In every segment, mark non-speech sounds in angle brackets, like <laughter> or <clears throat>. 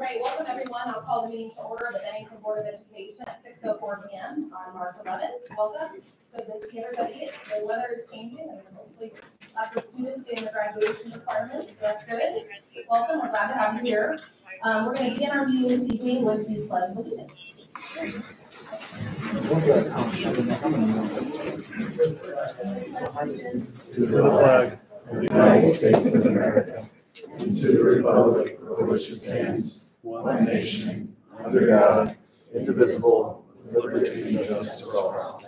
right, welcome everyone. I'll call the meeting to order of the Bennington Board of Education at six oh four P M on March eleventh. Welcome. So this, everybody, the weather is changing and hopefully lots of students getting the graduation. So That's good. Welcome. We're glad to have you here. Um, we're gonna begin our meeting this evening with the pledge of to the flag of the United States of America and to the republic for which it stands, one nation, under God, indivisible, liberty and justice for all.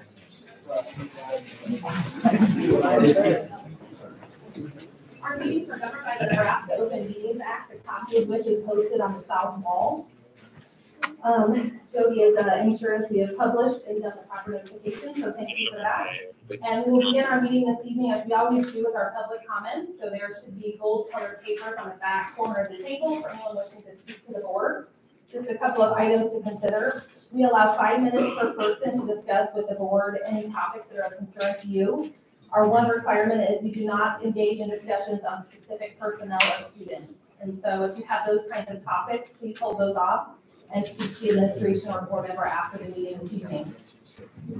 Our meetings are governed by the Nebraska Open Meetings Act, a copy of which is posted on the south wall. Um, Jody is, uh, insurance we have published and done the proper notification, so thank you for that. And we will begin our meeting this evening as we always do with our public comments. So there should be gold colored papers on the back corner of the table for anyone wishing to speak to the board. Just a couple of items to consider. We allow five minutes per person to discuss with the board any topics that are of concern to you. Our one requirement is we do not engage in discussions on specific personnel or students. And so if you have those kinds of topics, please hold those off and speak to the administration or board member after the meeting this evening.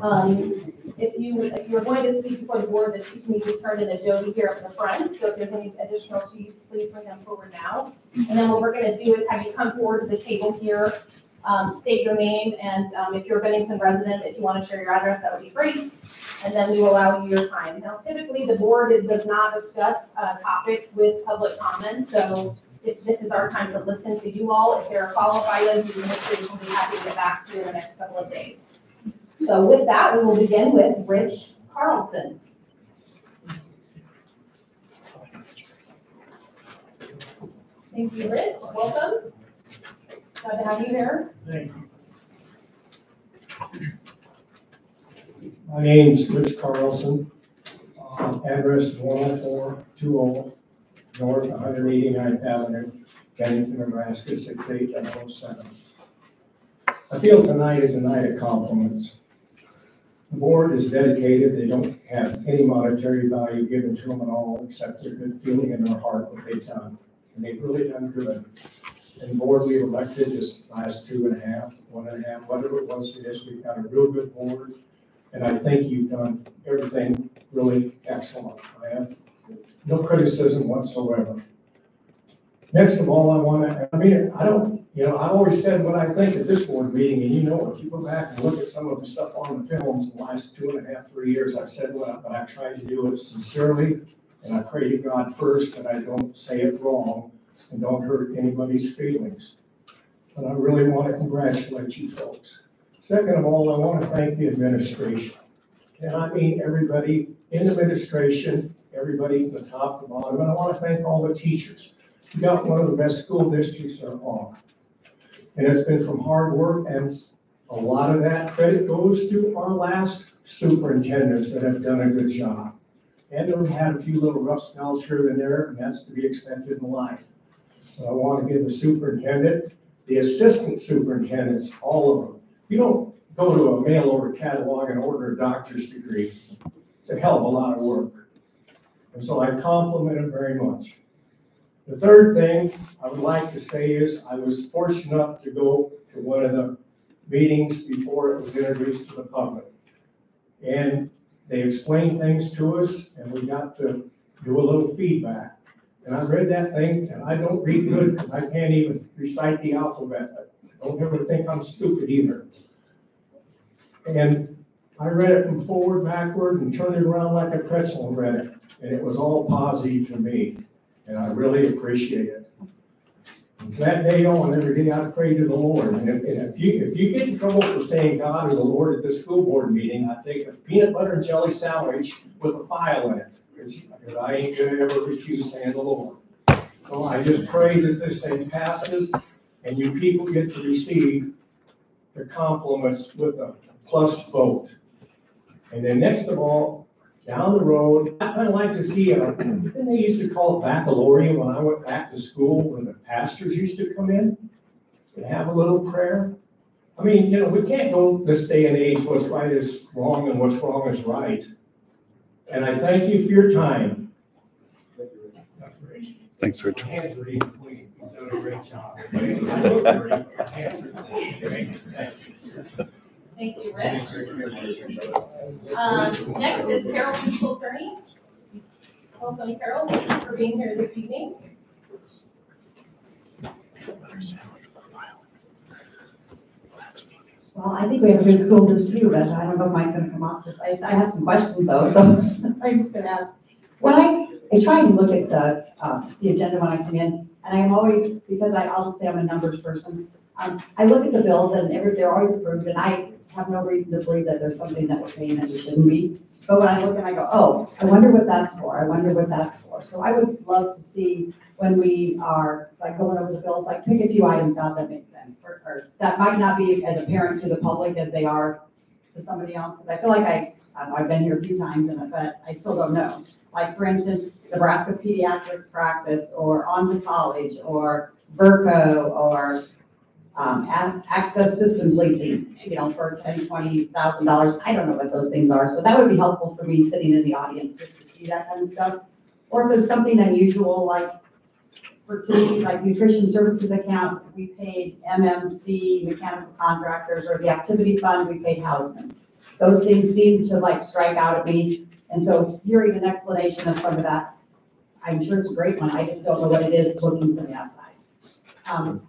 Um, if you, if you're going to speak before the board, the sheets need to be turned in to Jody here in the front. So if there's any additional sheets, please bring them forward now. And then what we're gonna do is have you come forward to the table here, um, state your name, and, um, if you're a Bennington resident, if you wanna share your address, that would be great. And then we will allow you your time. Now typically, the board does not discuss, uh, topics with public comment, so if this is our time to listen to you all, if there are follow-up items, the administration will be happy to get back to you in the next couple of days. So with that, we will begin with Rich Carlson. Thank you, Rich. Welcome. Glad to have you here. Thank you. My name's Rich Carlson. Um, Address is one oh four two oh North one hundred eighty-ninth Avenue, Bennington, Nebraska, six eight oh seven. I feel tonight is a night of compliments. The board is dedicated, they don't have any monetary value given to them at all, except their good feeling in their heart what they've done. And they've really done good. And board we elected this last two and a half, one and a half, whatever it was it is, we've got a real good board. And I think you've done everything really excellent. I have no criticism whatsoever. Next of all, I want to, I mean, I don't, you know, I always said what I think at this board meeting, and you know, if you go back and look at some of the stuff on the films in the last two and a half, three years, I've said what, but I've tried to do it sincerely. And I pray to God first that I don't say it wrong and don't hurt anybody's feelings. But I really want to congratulate you folks. Second of all, I want to thank the administration. And I mean everybody in administration, everybody from the top to bottom, and I want to thank all the teachers. We got one of the best school districts there are. And it's been from hard work, and a lot of that credit goes to our last superintendents that have done a good job. And we've had a few little rough spells here and there, and that's to be expected in life. But I want to give the superintendent, the assistant superintendents, all of them. You don't go to a mail order catalog and order a doctor's degree. It's a hell of a lot of work. And so I compliment them very much. The third thing I would like to say is I was fortunate enough to go to one of the meetings before it was introduced to the public. And they explained things to us and we got to do a little feedback. And I read that thing and I don't read good because I can't even recite the alphabet. I Don't ever think I'm stupid either. And I read it from forward, backward, and turned it around like a pretzel and read it. And it was all positive to me, and I really appreciate it. From that day on, every day I pray to the Lord. And if, and if you, if you get in trouble for saying God or the Lord at this school board meeting, I take a peanut butter and jelly sandwich with a file in it. Because I ain't gonna ever refuse saying the Lord. So I just pray that this thing passes and you people get to receive the compliments with a plus vote. And then next of all, down the road, I'd like to see, a didn't they used to call it baccalaureate when I went back to school, when the pastors used to come in and have a little prayer? I mean, you know, we can't go this day and age, what's right is wrong and what's wrong is right. And I thank you for your time. Thanks, Rich. Hands are even clean. doing a great job. <laughs> Thank you, Rich. Um, next is Carol Kiesel Cerny. Welcome, Carol, thank you for being here this evening. Well, I think we have a good school to too, but I don't know if mine's gonna come off. Just- I, I have some questions though, so <laughs> I'm just gonna ask. When I, I try and look at the, uh, the agenda when I come in, and I'm always, because I, I'll say I'm a numbers person, um, I look at the bills and every, they're always approved, and I have no reason to believe that there's something that we're paying that we shouldn't be. But when I look and I go, oh, I wonder what that's for, I wonder what that's for. So I would love to see when we are like going over the bills, like pick a few items out that make sense, or, or that might not be as apparent to the public as they are to somebody else, because I feel like I, I know, I've been here a few times and, but I still don't know. Like, for instance, Nebraska pediatric practice, or on to college, or Verco, or, um, access systems leasing, you know, for ten, twenty thousand dollars, I don't know what those things are, so that would be helpful for me sitting in the audience, just to see that kind of stuff. Or if there's something unusual, like fertility, like nutrition services account, we paid MMC mechanical contractors, or the activity fund, we paid Hausman. Those things seem to like strike out at me, and so hearing an explanation of some of that, I'm sure it's a great one, I just don't know what it is looking from the outside. Um,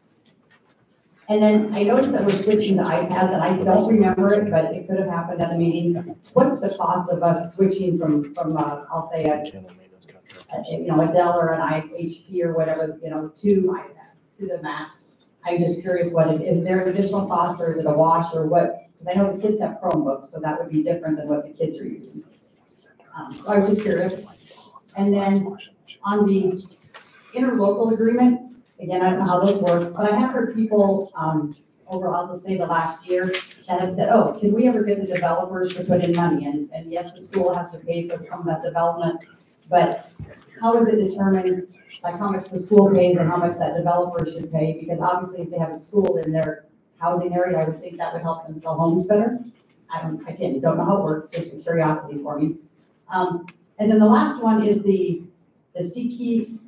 And then I noticed that we're switching to iPads, and I don't remember it, but it could have happened at a meeting. What's the cost of us switching from, from, uh, I'll say, a a- you know, a Dell or an HP or whatever, you know, to iPad, to the Macs. I'm just curious what it, is there an additional cost or is it a wash or what? Because I know the kids have Chromebooks, so that would be different than what the kids are using. Um, so I was just curious. And then on the interlocal agreement, again, I don't know how those work, but I have heard people, um, over, I'll just say the last year, that have said, oh, can we ever get the developers to put in money? And, and yes, the school has to pay for some of that development, but how is it determined, like how much the school pays and how much that developer should pay? Because obviously if they have a school in their housing area, I would think that would help them sell homes better. I don't, again, don't know how it works, just a curiosity for me. Um, and then the last one is the, the CK,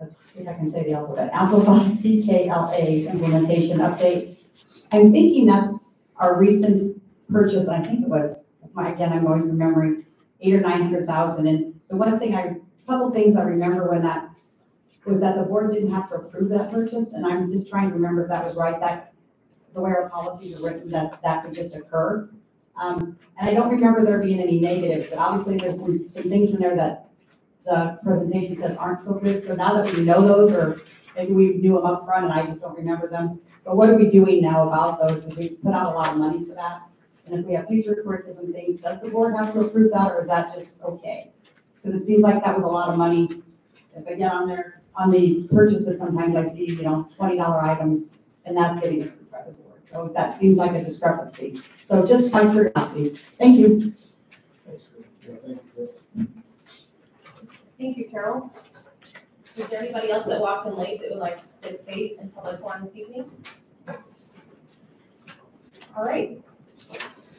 let's see if I can say the alphabet, Amplify CKLA implementation update. I'm thinking that's our recent purchase, I think it was, my, again, I'm going from memory, eight or nine hundred thousand, and the one thing I, couple things I remember when that, was that the board didn't have to approve that purchase, and I'm just trying to remember if that was right, that, the way our policies are written, that that could just occur. Um, and I don't remember there being any negatives, but obviously there's some, some things in there that the presentation says aren't so good, so now that we know those, or maybe we knew them up front and I just don't remember them, but what are we doing now about those, because we put out a lot of money for that? And if we have future curriculum things, does the board have to approve that, or is that just okay? Because it seems like that was a lot of money. If I get on there, on the purchases, sometimes I see, you know, twenty dollar items, and that's getting approved by the board. So that seems like a discrepancy. So just my curiosity. Thank you. Thank you, Carol. Is there anybody else that walked in late that would like to participate in public forum this evening? All right.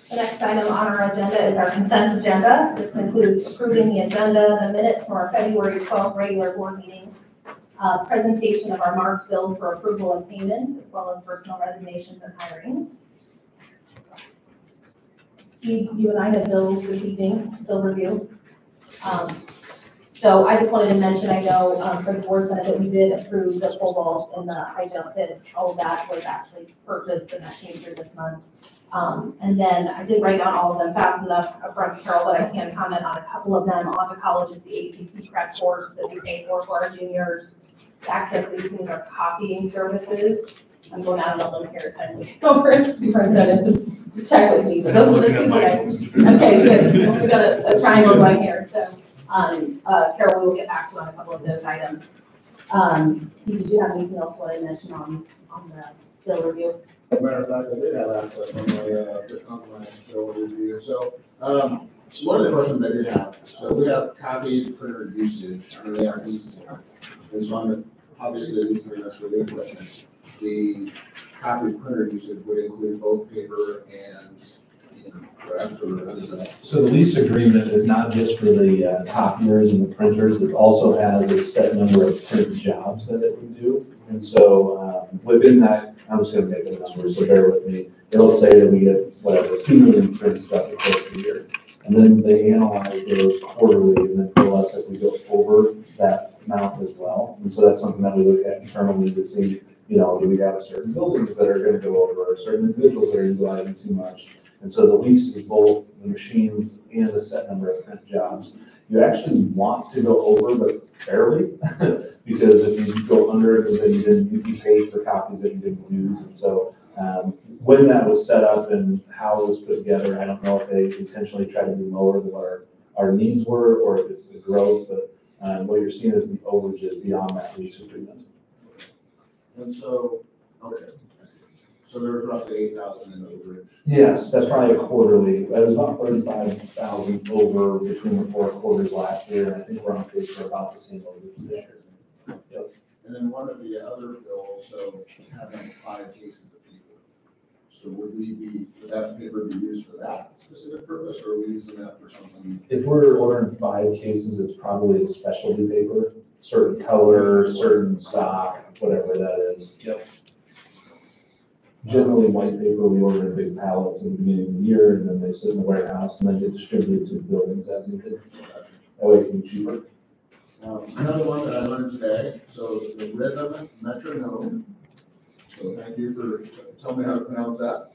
The next item on our agenda is our consent agenda. This includes approving the agenda, the minutes from our February 12th regular board meeting, uh, presentation of our March bills for approval and payment, as well as personal resignations and hirings. Steve, you and I have bills this evening, bill review. Um, so I just wanted to mention, I know, um, for the board benefit, we did approve the pole vault and the high jump pits. All of that was actually purchased and that came through this month. Um, and then I did write down all of them fast enough upfront, Carol, but I can comment on a couple of them. On to college is the ACT prep course that we pay for for our juniors. to Access leasing our copying services. I'm going out on a limb here, so I'm looking over the superintendent to, to check with me, but those are the two that I, okay, good. <laughs> We got a, a triangle going here, so. Um, uh, Carol, we will get back to you on a couple of those items. Um, Steve, did you have anything else you wanted to mention on, on the bill review? As a matter of fact, I did have access on my, uh, bill review, so, um, one of the questions I did have, so we have copy printer usage, and they are used. And so I'm, obviously, these are necessarily equipment. The copy printer usage would include both paper and, So the lease agreement is not just for the uh, copiers and the printers, it also has a set number of print jobs that it would do. And so, um, within that, I'm just gonna make a number, so bear with me. It'll say that we get, whatever, two million prints throughout the course of the year. And then they analyze those quarterly and then tell us if we go over that amount as well. And so that's something that we look at internally to see, you know, do we have certain buildings that are gonna go over, or certain individuals that are utilizing too much? And so the lease is both the machines and a set number of print jobs. You actually want to go over, but barely, <laughs> because if you go under it, then you didn't, you paid for copies that you didn't use. And so, um, when that was set up and how it was put together, I don't know if they intentionally tried to be lower than what our, our needs were, or if it's the growth, but, um, what you're seeing is the overages beyond that lease agreement. And so, okay, so there was roughly eight thousand in overage. Yes, that's probably a quarterly, that was about thirty-five thousand over between the four quarters last year, and I think we're on pace for about the same over this year. And then one of the other bills, so having five cases of paper. So would we be, would that paper be used for that specific purpose, or are we using that for something? If we're ordering five cases, it's probably a specialty paper, certain color, certain stock, whatever that is. Yep. Generally, white paper, we order in big pallets in the beginning of the year, and then they sit in the warehouse and then get distributed to buildings as needed. That way it can be cheaper. Um, Another one that I learned today, so the rhythm metronome. So thank you for telling me how to pronounce that,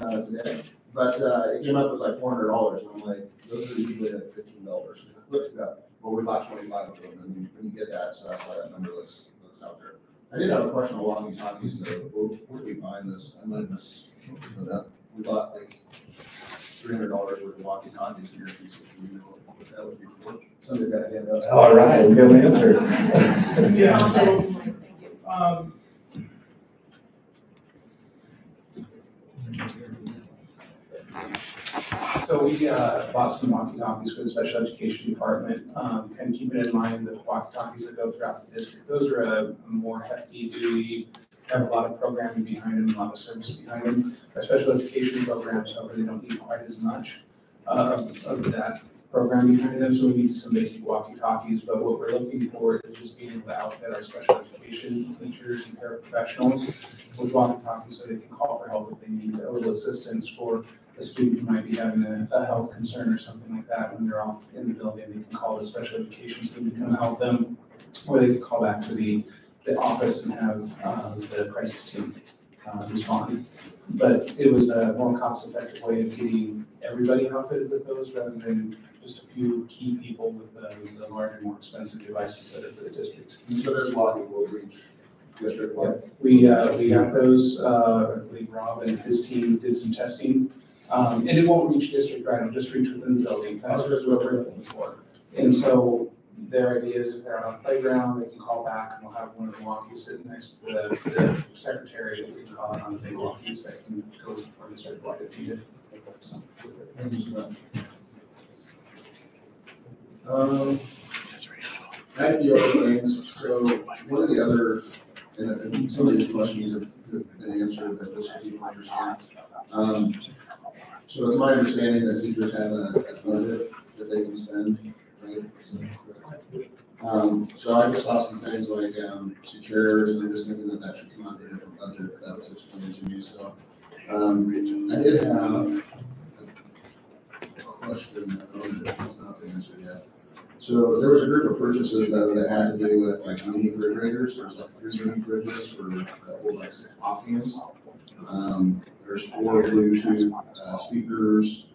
uh, today. But, uh, it came up as like four hundred dollars, and I'm like, those are usually like fifteen dollars. Looks good, but we bought twenty-five of them, and when you get that, so that's why that number looks, looks out there. I did have a question on walkie talkies, though, where, where did we find this? I might miss, that, we bought like three hundred dollars worth of walkie talkies here, piece of, you know, that would be cool. Somebody got a hand up. All right, we got an answer. Yeah, so, um. So we, uh, bought some walkie-talkies for the special education department, um, kind of keeping in mind the walkie-talkies that go throughout the district. Those are a more hefty duty, have a lot of programming behind them, a lot of service behind them. Our special education programs, however, they don't need quite as much, uh, of that program behind them, so we need some basic walkie-talkies, but what we're looking for is just being able to outfit our special education teachers and paraprofessionals with walkie-talkies so they can call for help if they need a little assistance for a student who might be having a, a health concern or something like that when they're off in the building, they can call the special education team to come help them, or they can call back to the, the office and have, um, the crisis team, uh, respond. But it was a more cost-effective way of getting everybody outfitted with those rather than just a few key people with the, the larger, more expensive devices that are for the district. And so there's this lobby will reach district wide. We, uh, we got those, uh, I believe Rob and his team did some testing. Um, and it won't reach district right, it'll just reach within the building, that's just what we're looking for. And so their idea is if they're on a playground, they can call back and we'll have one of the walkies sitting next to the, the secretary that we can call it on the big walkies that can go for district wide if needed. So, Thank you so much. Um, I have a few other things, so one of the other, and some of these questions have been answered, but just so people understand. Um, so it's my understanding that teachers have a a budget that they can spend, right? Um, so I just saw some things like, um, and I'm just thinking that that should come out of a different budget, that was explained to me, so. Um, I did have a question, that has not been answered yet. So there was a group of purchases that, that had to do with like mini refrigerators, there's like three mini fridges for, that hold like six Optimus. Um, there's four Bluetooth, uh, speakers,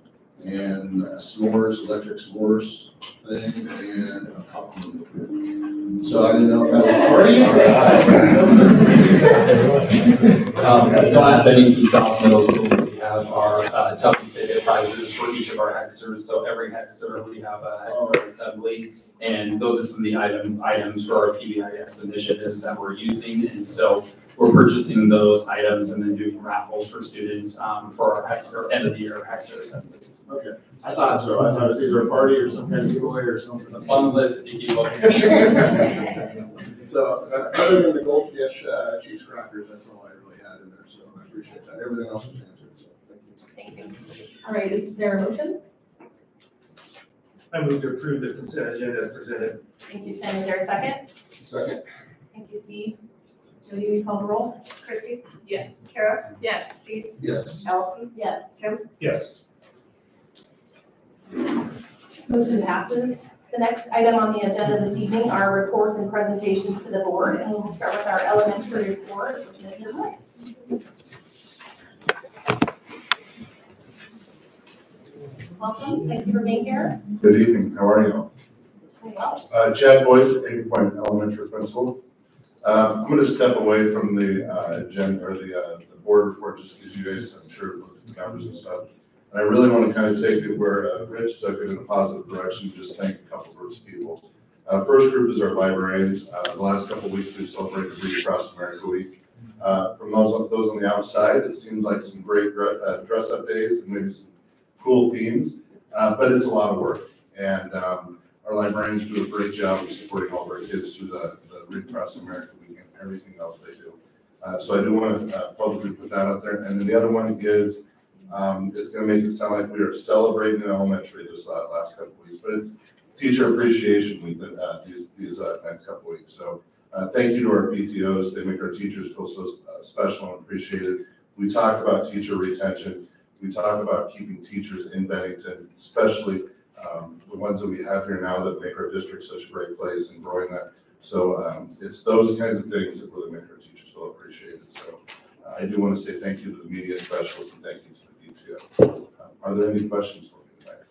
and uh, s'mores, electric s'mores thing, and a cup. So I didn't know if that was. a <laughs> <laughs> <laughs> Um, so at Bennington South Middle School, we have our, uh, Tucky ticket prizes for each of our Hexers. So every Hexer, we have a Hexer assembly. And those are some of the items, items for our PBIS initiatives that we're using. And so we're purchasing those items and then doing raffles for students, um, for our Hexer, end of the year Hexer assemblies. Okay, I thought so, I thought it was either a party or some kind of giveaway or something. It's a fun list if you keep looking. <laughs> So, uh, other than the goldfish, uh, cheese crackers, that's all I really had in there, so I appreciate that. Everything else was answered, so thank you. Thank you. All right, is there a motion? I move to approve the consent agenda as presented. Thank you, Tim. Is there a second? Second, Thank you, Steve. Is Jody, will you call the roll? Christie? Yes. Kara? Yes. Steve? Yes. Allison? Yes. Tim? Yes. Motion passes. The next item on the agenda this evening are reports and presentations to the board, and we'll start with our elementary report, with Mr. Welcome, thank you for being here. Good evening, how are you? Doing Well, Uh, Chad Boyce, Eight Point Elementary Principal. Um, I'm gonna step away from the, uh, agenda, or the, uh, the board report, just because you guys, I'm sure, looked at the numbers and stuff. And I really want to kind of take it where, uh, Rich took it in a positive direction, just thank a couple groups of people. Uh, first group is our librarians. Uh, the last couple weeks, we've celebrated Read Across America Week. Uh, from those, those on the outside, it seems like some great, uh, dress-up days and maybe some cool themes, uh, but it's a lot of work. And, um, our librarians do a great job of supporting all of our kids through the, the Read Across America Week and everything else they do. Uh, so I do want to uh, publicly put that out there. And then the other one is, um, it's gonna make it sound like we are celebrating in elementary this last couple weeks, but it's Teacher Appreciation Week, uh, these, these, uh, next couple weeks. So, uh, thank you to our PTOs. They make our teachers feel so special and appreciated. We talk about teacher retention. We talk about keeping teachers in Bennington, especially um, the ones that we have here now that make our district such a great place and growing that. So um, it's those kinds of things that really make our teachers feel appreciated. So uh, I do want to say thank you to the media specialists and thank you to the PTO. Uh, Are there any questions for me tonight?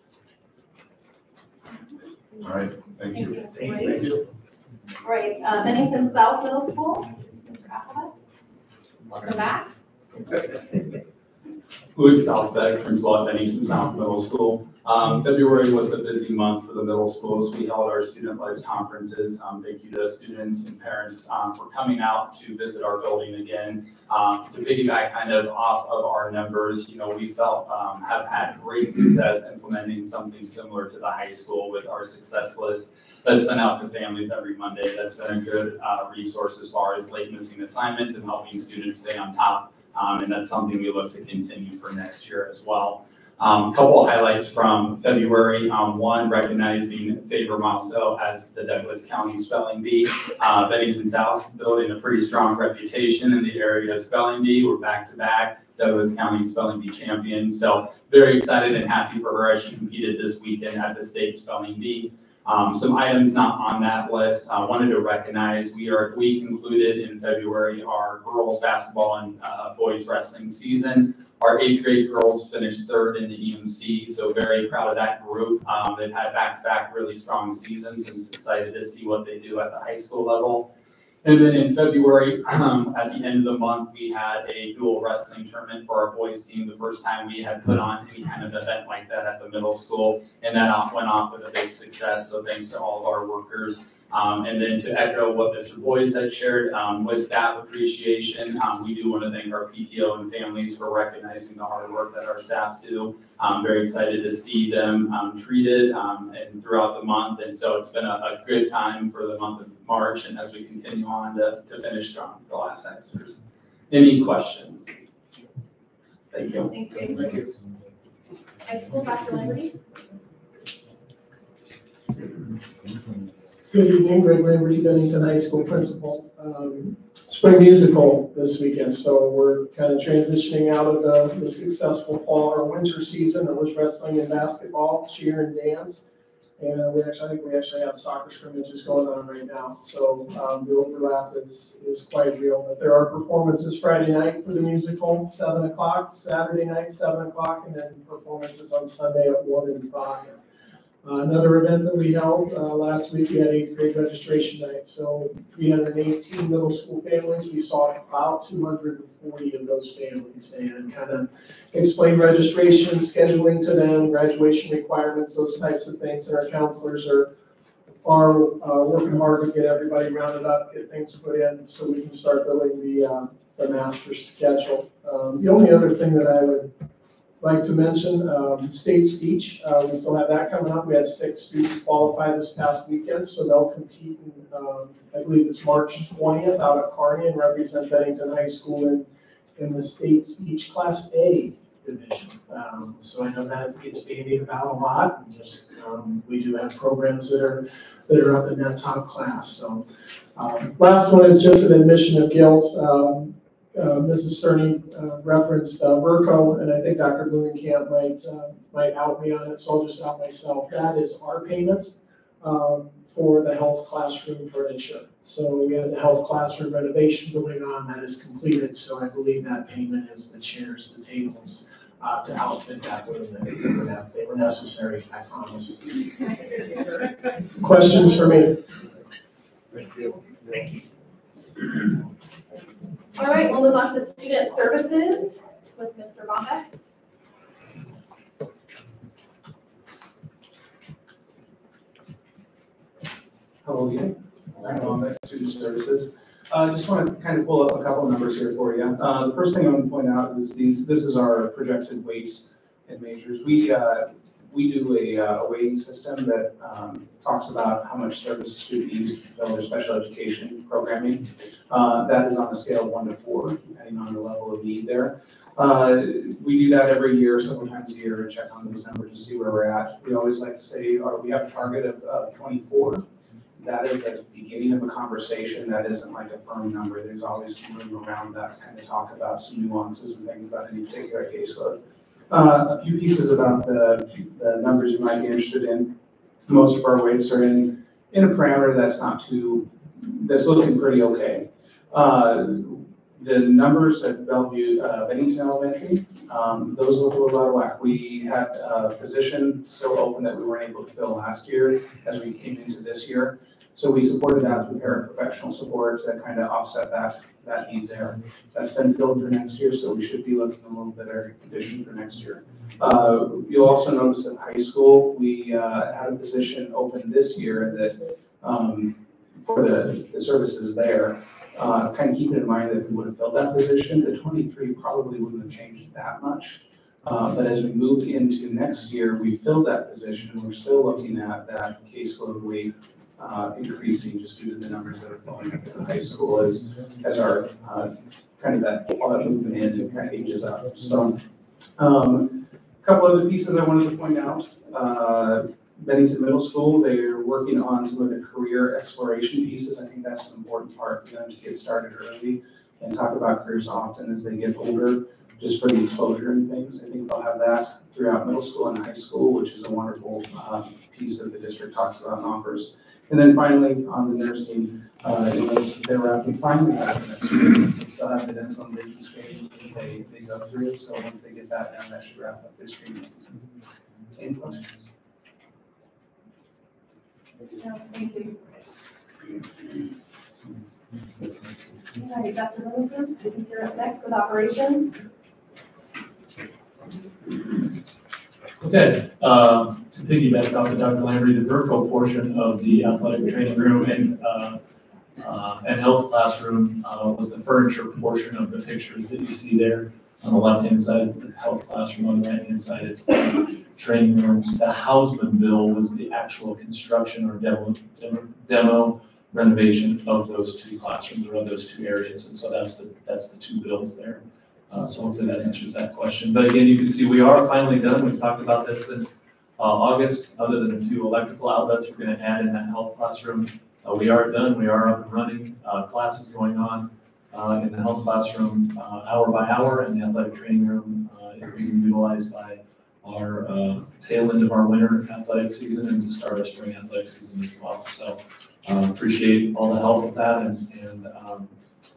All right, thank thank you. you, Mr. Woods. All right, uh, Bennington South Middle School, Mr. Appleby. Welcome back. <laughs> Luke Southbeck, principal at Bennington South Middle School. Um, February was a busy month for the middle schools. We held our student-led conferences. Um, thank you to students and parents, um, for coming out to visit our building again. Um, to piggyback kind of off of our numbers, you know, we felt, um, have had great success implementing something similar to the high school with our success list that's sent out to families every Monday. That's been a good, uh, resource as far as late missing assignments and helping students stay on top um, and that's something we look to continue for next year as well. Um, couple highlights from February, um, one, recognizing Faber Maso as the Douglas County Spelling Bee. Uh, Bennington South building a pretty strong reputation in the area of spelling bee. We're back to back Douglas County Spelling Bee champions. So very excited and happy for her as she competed this weekend at the state spelling bee. Um, some items not on that list, I wanted to recognize, we are, we concluded in February our girls basketball and, uh, boys wrestling season. Our eighth grade girls finished third in the EMC, so very proud of that group. Um, they've had back-to-back really strong seasons and excited to see what they do at the high school level. And then in February, um, at the end of the month, we had a dual wrestling tournament for our boys team, the first time we had put on any kind of event like that at the middle school. And that went off with a big success, so thanks to all of our workers. Um, and then to echo what Mr. Boyce had shared, um, with staff appreciation, um, we do want to thank our PTO and families for recognizing the hard work that our staffs do. I'm very excited to see them, um, treated, um, and throughout the month. And so it's been a, a good time for the month of March and as we continue on to, to finish strong for the last Xers. Any questions? Thank you. Thank you. High school, Dr. Lamberty. Good evening, Greg Lamberty, Bennington High School Principal. Um, Spring musical this weekend, so we're kind of transitioning out of the, the successful fall or winter season. It was wrestling and basketball, cheer and dance. And we actually, I think we actually have soccer scrimmages going on right now, so um, the overlap is, is quite real. But there are performances Friday night for the musical, seven o'clock, Saturday night, seven o'clock, and then performances on Sunday at one and five. Uh, Another event that we held uh, last week, we had eighth grade registration night. So 318 middle school families, we saw about 240 of those families and kind of explained registration, scheduling to them, graduation requirements, those types of things. And our counselors are are uh, working hard to get everybody rounded up, get things put in so we can start building the uh, the master schedule. Um, The only other thing that I would like to mention, um, state speech, uh, we still have that coming up. We had six students qualify this past weekend, so they'll compete in, um, I believe it's March twentieth out of Kearney and represent Bennington High School in, in the state speech class A division. Um, so I know that gets bandied about a lot, and just, um, we do have programs that are, that are up in that top class, so. Um, last one is just an admission of guilt. Uh, Mrs. Cerny, uh, referenced, uh, Verco, and I think Dr. Blumenkamp might, uh, might out me on it, so I'll just out myself. That is our payment, um, for the health classroom furniture. So we have the health classroom renovation going on, that is completed, so I believe that payment is the chairs, the tables, uh, to outfit that room, that they were, that they were necessary, I promise. <laughs> Questions for me? Thank you. Thank <clears throat> you. All right, we'll move on to student services with Mr. Bombeck. Hello again. I'm Student Services. I just want to kind of pull up a couple numbers here for you. Uh, The first thing I want to point out is these, this is our projected weights and measures. We, uh, we do a uh, a weighting system that um, talks about how much service a student needs to fulfill their special education programming. Uh, That is on a scale of one to four, depending on the level of need there. Uh, We do that every year, several times a year, and check on those numbers to see where we're at. We always like to say, we have a target of uh, 24 that is the beginning of a conversation, that isn't like a firm number, there's always some room around that to kind of talk about some nuances and things about any particular caseload. Uh, a few pieces about the, the numbers you might be interested in. Most of our weights are in, in a parameter that's not too, that's looking pretty okay. Uh, the numbers at Bellevue, uh, Bennington Elementary, um, those look a little out of whack. We had a position still open that we weren't able to fill last year as we came into this year. So we supported that through paraprofessional supports that kind of offset that, that need there. That's been filled for next year, so we should be looking a little better condition for next year. Uh, you'll also notice at high school, we, uh, had a position open this year that, um, for the, the services there. Uh, kind of keeping in mind that we would have filled that position, the twenty-three probably wouldn't have changed that much. Uh, but as we move into next year, we filled that position, and we're still looking at that caseload weight uh, increasing just due to the numbers that are flowing into the high school as, as our, uh, kind of that, all that movement in and kind of ages up. So, um, a couple other pieces I wanted to point out. Uh, Bennington Middle School, they're working on some of the career exploration pieces. I think that's an important part for them to get started early and talk about careers often as they get older, just for the exposure and things. I think they'll have that throughout middle school and high school, which is a wonderful, uh, piece that the district talks about and offers. And then finally, on the nursing, uh, you know, they're wrapping finally having that. They still have the dental and vision screenings that they, they go through, so once they get that done, that should wrap up their screening season. Any questions? No, Thank you. All right, Dr. Littlefield, I you're up next with operations. Okay, um, to piggyback off of Dr. Landry, the Verco portion of the athletic training room and, uh, uh, and health classroom, uh, was the furniture portion of the pictures that you see there. On the left-hand side is the health classroom, on the right-hand side it's the training room. The Hausman bill was the actual construction or demo, demo- demo renovation of those two classrooms or of those two areas. And so that's the, that's the two bills there. Uh, so hopefully that answers that question. But again, you can see we are finally done. We've talked about this since, August. Other than a few electrical outlets we're gonna add in that health classroom. Uh, we are done. We are up and running. Uh, classes going on, uh, in the health classroom, uh, hour by hour and the athletic training room, uh, is being utilized by our, uh, tail end of our winter athletic season and to start our spring athletic season as well. So, uh, appreciate all the help with that and, and, um,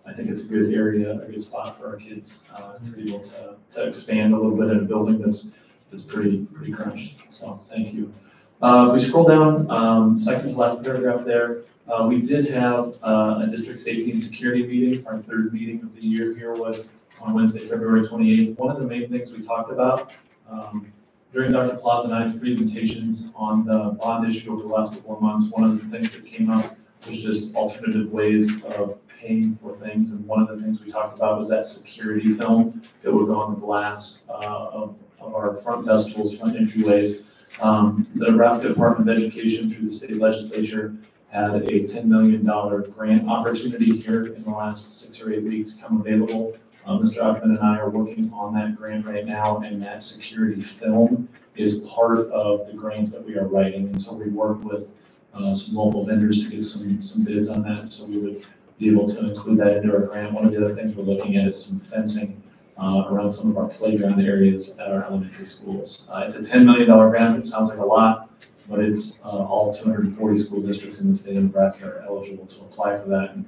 I think it's a good area, a good spot for our kids, uh, to be able to, to expand a little bit in a building that's, that's pretty, pretty crunched. So, thank you. Uh, we scroll down, um, second to last paragraph there, uh, we did have, uh, a district safety and security meeting. Our third meeting of the year here was on Wednesday, February twenty-eighth. One of the main things we talked about, um, during Dr. Plaza and I's presentations on the bond issue over the last couple of months, one of the things that came up was just alternative ways of paying for things. And one of the things we talked about was that security film that would go on the glass, uh, of, of our front vestibles, front entryways. Um, the Nebraska Department of Education through the state legislature had a ten million dollar grant opportunity here in the last six or eight weeks come available Uh, Mr. Uckman and I are working on that grant right now, and that security film is part of the grant that we are writing. And so we work with uh, some local vendors to get some, some bids on that, so we would be able to include that into our grant. One of the other things we're looking at is some fencing uh, around some of our playground areas at our elementary schools. Uh, It's a $10 million grant, it sounds like a lot, but it's uh, all 240 school districts in the state of Nebraska are eligible to apply for that. And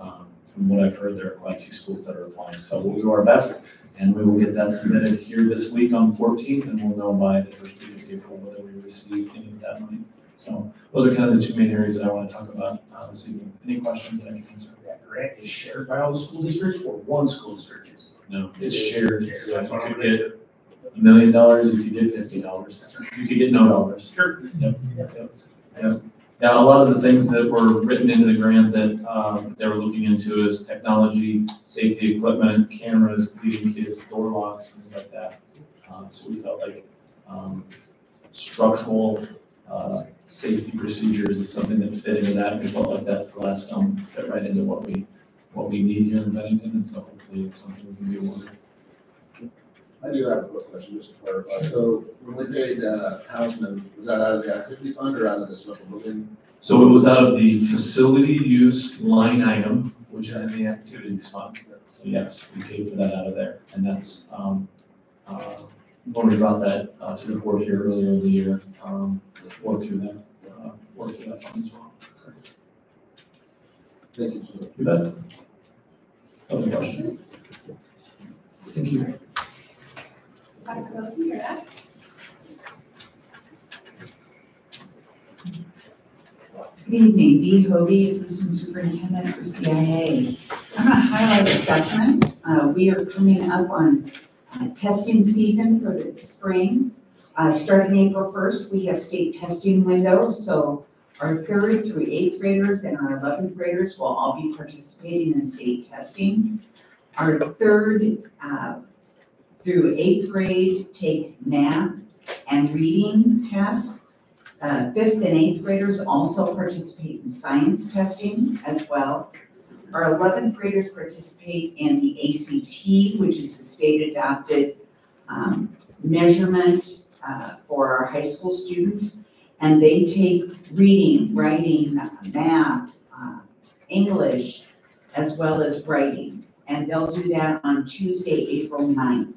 um, From what I've heard, there are quite a few schools that are applying, so we'll do our best, and we will get that submitted here this week on the 14th, and we'll know by the first week of April whether we receive any of that money. So those are kind of the two main areas that I want to talk about uh, this evening. Any questions that I can answer? Grant is shared by all the school districts or one school district gets it? No, it's shared. Shared, So that's what I you could get a million dollars, if you get fifty dollars, you could get no dollars. Sure. Yep, yep, yep. Now, a lot of the things that were written into the grant that, um, they were looking into is technology, safety equipment, cameras, leading kids, door locks, things like that. Um, so we felt like, um, structural, uh, safety procedures is something that fit into that. We felt like that for last film fit right into what we, what we need here in Bennington, and so hopefully it's something we can do more. I do have a quick question, just to clarify. So when we paid, uh, Hausman, was that out of the activity fund or out of the special building? So it was out of the facility use line item, which is in the activities fund. So yes, we paid for that out of there, and that's, um, uh, when we brought that, uh, to the board here earlier in the year, um, worked through that, uh, worked through that fund as well. Thank you. sir. You bet. Other questions? Thank you. Good evening, Dee Hovey, Assistant Superintendent for CIA. I'm going to highlight assessment. Uh, We are coming up on uh, testing season for the spring. Uh, Starting April 1st, we have state testing windows, so our third through eighth graders and our 11th graders will all be participating in state testing. Our third uh, through eighth grade take math and reading tests. Uh, Fifth and eighth graders also participate in science testing as well. Our eleventh graders participate in the ACT, which is the state-adopted um, measurement uh, for our high school students. And they take reading, writing, math, uh, English, as well as writing. And they'll do that on Tuesday, April 9th.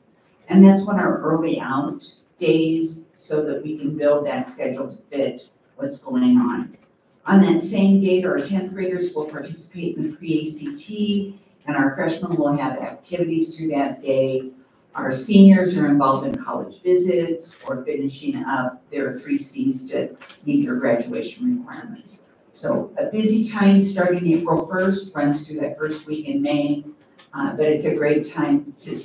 And that's when our early out days so that we can build that schedule to fit what's going on. On that same date, our tenth graders will participate in the pre-ACT, and our freshmen will have activities through that day. Our seniors are involved in college visits or finishing up their three Cs to meet their graduation requirements. So a busy time starting April first, runs through that first week in May, uh, but it's a great time to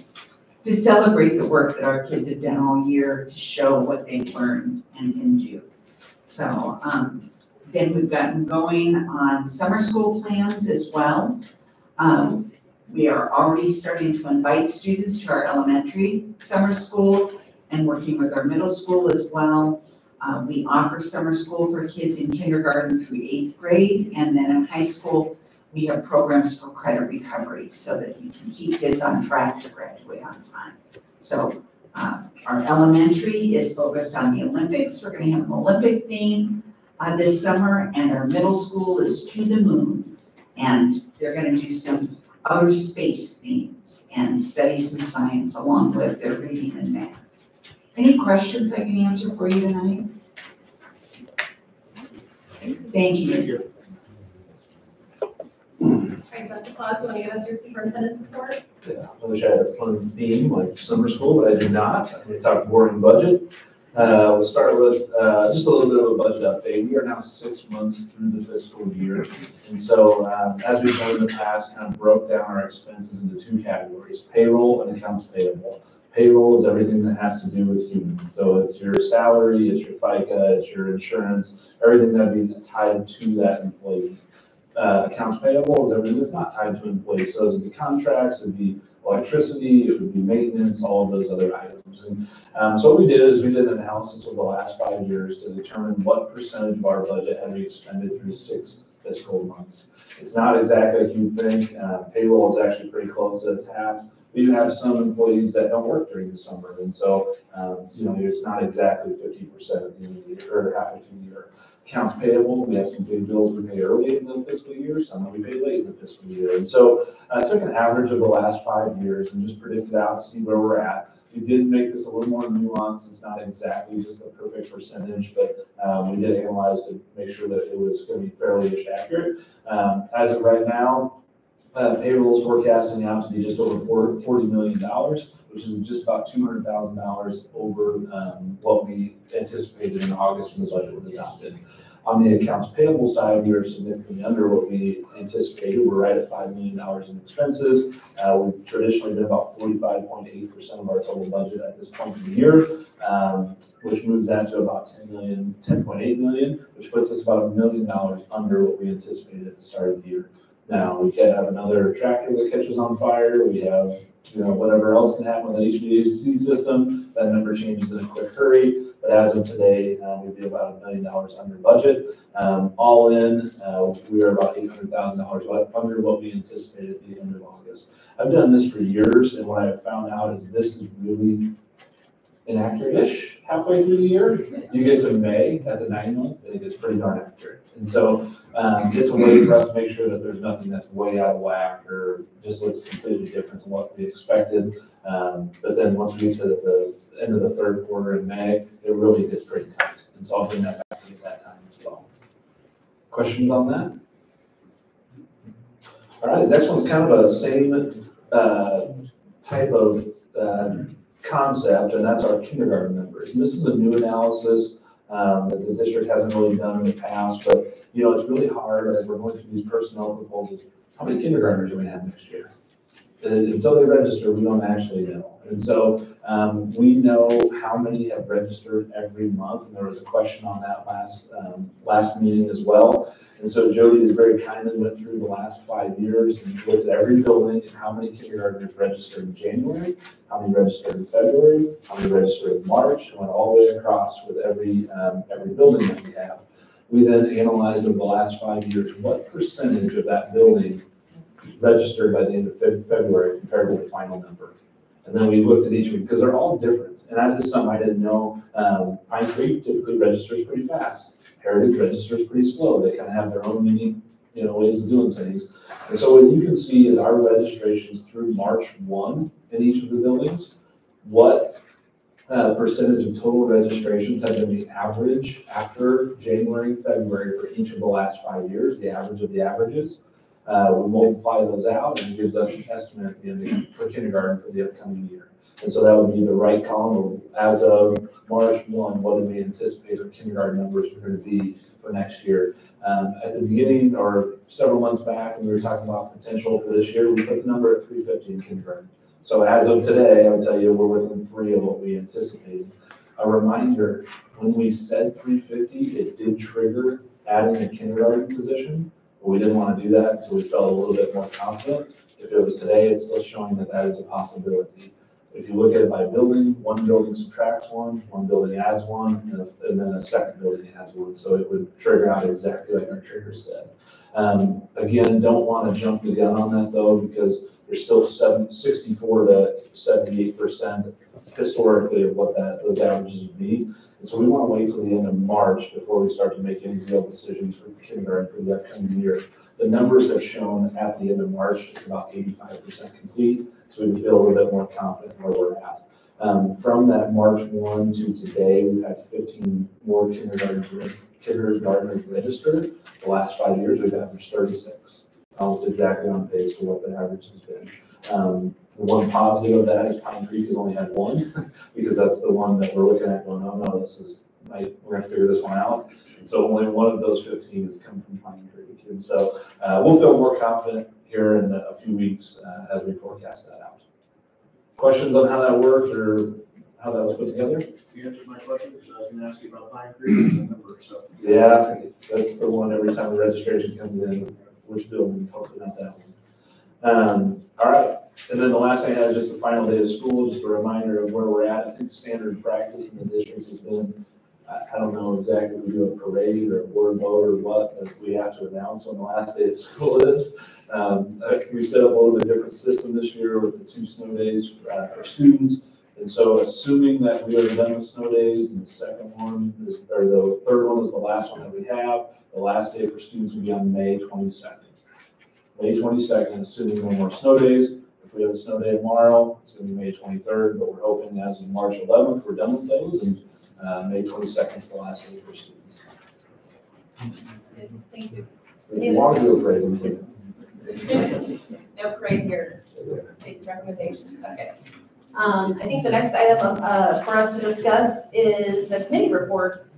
to celebrate the work that our kids have done all year, to show what they've learned and can do. So, um, then we've gotten going on summer school plans as well. Um, we are already starting to invite students to our elementary summer school and working with our middle school as well. Uh, we offer summer school for kids in kindergarten through eighth grade, and then in high school, we have programs for credit recovery so that we can keep kids on track to graduate on time. So uh, our elementary is focused on the Olympics. We're going to have an Olympic theme uh, this summer, and our middle school is to the moon. And they're going to do some outer space themes and study some science along with their reading and math. Any questions I can answer for you tonight? Thank you. All right, Dr. Claus, you want to give us your superintendent's report? Yeah, I wish I had a fun theme like summer school, but I do not. I'm going to talk boring budget. Uh, we'll start with, uh, just a little bit of a budget update. We are now six months through the fiscal year. And so, um, as we've done in the past, kind of broke down our expenses into two categories, payroll and accounts payable. Payroll is everything that has to do with humans. So it's your salary, it's your FICA, it's your insurance, everything that would be tied to that employee. Uh, accounts payable is everything that's not tied to employees. So it would be contracts, it'd be electricity, it would be maintenance, all of those other items. And um, so what we did is we did an analysis of the last five years to determine what percentage of our budget had we expended through six fiscal months. It's not exactly like you'd think. Uh, payroll is actually pretty close to its half. we do have some employees that don't work during the summer, and so, um, you know, it's not exactly fifty percent at the end of the year, or halfway through the year. Accounts payable, we have some big bills we pay early in the fiscal year, some we pay late in the fiscal year. And so I took an average of the last five years and just predicted out to see where we're at. We did make this a little more nuanced, it's not exactly just a perfect percentage, but, um, we did analyze to make sure that it was gonna be fairly accurate. Um, as of right now, uh, payroll is forecasting out to be just over four- forty million dollars, which is just about two hundred thousand dollars over, um, what we anticipated in August when the budget was adopted. On the accounts payable side, we are significantly under what we anticipated. We're right at five million dollars in expenses. Uh, we've traditionally been about forty-five point eight percent of our total budget at this point in the year, um, which moves that to about 10 million, 10.8 million, which puts us about a million dollars under what we anticipated at the start of the year. Now, we could have another tractor that catches on fire, we have, you know, whatever else can happen with the HVAC system, that number changes in a quick hurry. But as of today, uh, we'd be about a million dollars under budget. Um, all in, uh, we are about eight hundred thousand dollars under what we anticipated at the end of August. I've done this for years, and what I've found out is this is really inaccurate-ish halfway through the year. You get to May at the nine month, and it gets pretty darn accurate. And so, um, it's a way for us to make sure that there's nothing that's way out of whack or just looks completely different than what we expected. Um, but then once we get to the end of the third quarter in May, it really gets pretty tight. And so I'll bring that back to you at that time as well. Questions on that? All right, next one's kind of a same, uh, type of, uh, concept, and that's our kindergarten numbers. And this is a new analysis, um, that the district hasn't really done in the past, but, you know, it's really hard as we're going through these personnel proposals. How many kindergartners do we have next year? Until they register, we don't actually know. And so, um, we know how many have registered every month, and there was a question on that last, um, last meeting as well. And so Jody has very kindly went through the last five years and looked at every building, and how many kindergartners registered in January, how many registered in February, how many registered in March, and went all the way across with every, um, every building that we have. We then analyzed over the last five years, what percentage of that building registered by the end of Feb- February compared to the final number. And then we looked at each one, because they're all different. And I, is something I didn't know, um, Pine Creek typically registers pretty fast. Heritage registers pretty slow. They kind of have their own unique, you know, ways of doing things. And so what you can see is our registrations through March one in each of the buildings. What, uh, percentage of total registrations have been the average after January, February for each of the last five years, the average of the averages. Uh, we multiply those out and gives us an estimate at the for kindergarten for the upcoming year. And so that would be the right column of, as of March one, what do we anticipate our kindergarten numbers are gonna be for next year? Um, at the beginning, or several months back, when we were talking about potential for this year, we put the number at three fifty in kindergarten. So as of today, I would tell you, we're within three of what we anticipated. A reminder, when we said three fifty, it did trigger adding a kindergarten position. But we didn't want to do that, so we felt a little bit more confident. If it was today, it's still showing that that is a possibility. If you look at it by building, one building subtracts one, one building adds one, and, and then a second building adds one. So it would trigger out exactly like our trigger said. Um, again, don't want to jump the gun on that though, because there's still seven, sixty-four to seventy-eight percent historically of what that, those averages would be. And so we want to wait till the end of March before we start to make any real decisions for kindergarten for the upcoming year. The numbers have shown at the end of March, it's about eighty-five percent complete, so we feel a little bit more confident where we're at. Um, from that March one to today, we've had fifteen more kindergartners, reg- kindergartners registered. The last five years, we've averaged thirty-six, almost exactly on pace for what the average has been. Um, the one positive of that is Pine Creek has only had one, <laughs> because that's the one that we're looking at going, oh no, this is, might, we're gonna figure this one out. And so only one of those fifteen has come from Pine Creek. And so, uh, we'll feel more confident here in a few weeks, uh, as we forecast that out. Questions on how that worked or how that was put together? You answered my question, because I was gonna ask you about Pine Creek and the number, so. Yeah, that's the one every time the registration comes in, which building, hopefully not that one. Um, all right, and then the last thing I had is just the final day of school, just a reminder of where we're at. I think standard practice in the district has been, I, I don't know exactly, we do a parade or a board vote or what, but we have to announce when the last day of <laughs> school is. Um, uh, we set up a little bit different system this year with the two snow days, uh, for students. And so assuming that we are done with snow days and the second one is, or the third one is the last one that we have, the last day for students will be on May twenty-second. May twenty-second, assuming no more snow days. If we have a snow day tomorrow, it's gonna be May twenty-third, but we're hoping as of March eleventh, we're done with those and, uh, May twenty-second is the last day for students. Thank you. If you want to do a parade, we can. <laughs> No parade here. Take recommendations, okay. Um, I think the next item, uh, for us to discuss is the committee reports.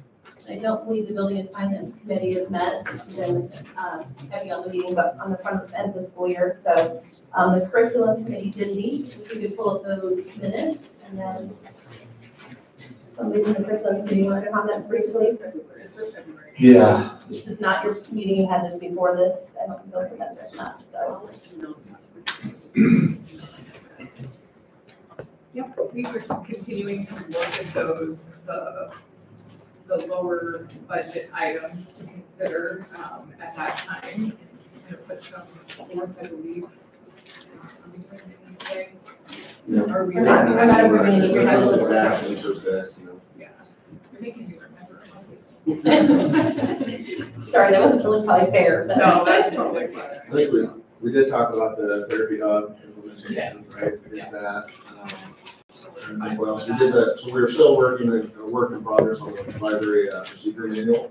I don't believe the building and finance committee has met, It's been, um, heavy on the meetings up on the front end of the school year, so, um, the curriculum committee did meet, if we could pull up those minutes, and then somebody from the curriculum, so you want to comment briefly? Yeah, This is not your meeting, you had this before this, I don't think those have been written up, so. Yep, we were just continuing to look at those, the, the lower budget items to consider, um, at that time. Gonna put some forth, I believe. Are we doing it today? Yeah. Are we? I'm not- I'm not approving any of your notes. Yeah. You're making me remember. <laughs> Sorry, that wasn't really probably fair, but. No, that's totally fine. <laughs> I think we, we did talk about the therapy hub implementation, Yes. right? We did that. um, What else? We did that, so we're still working, a work in progress on the library uh, procedure manual.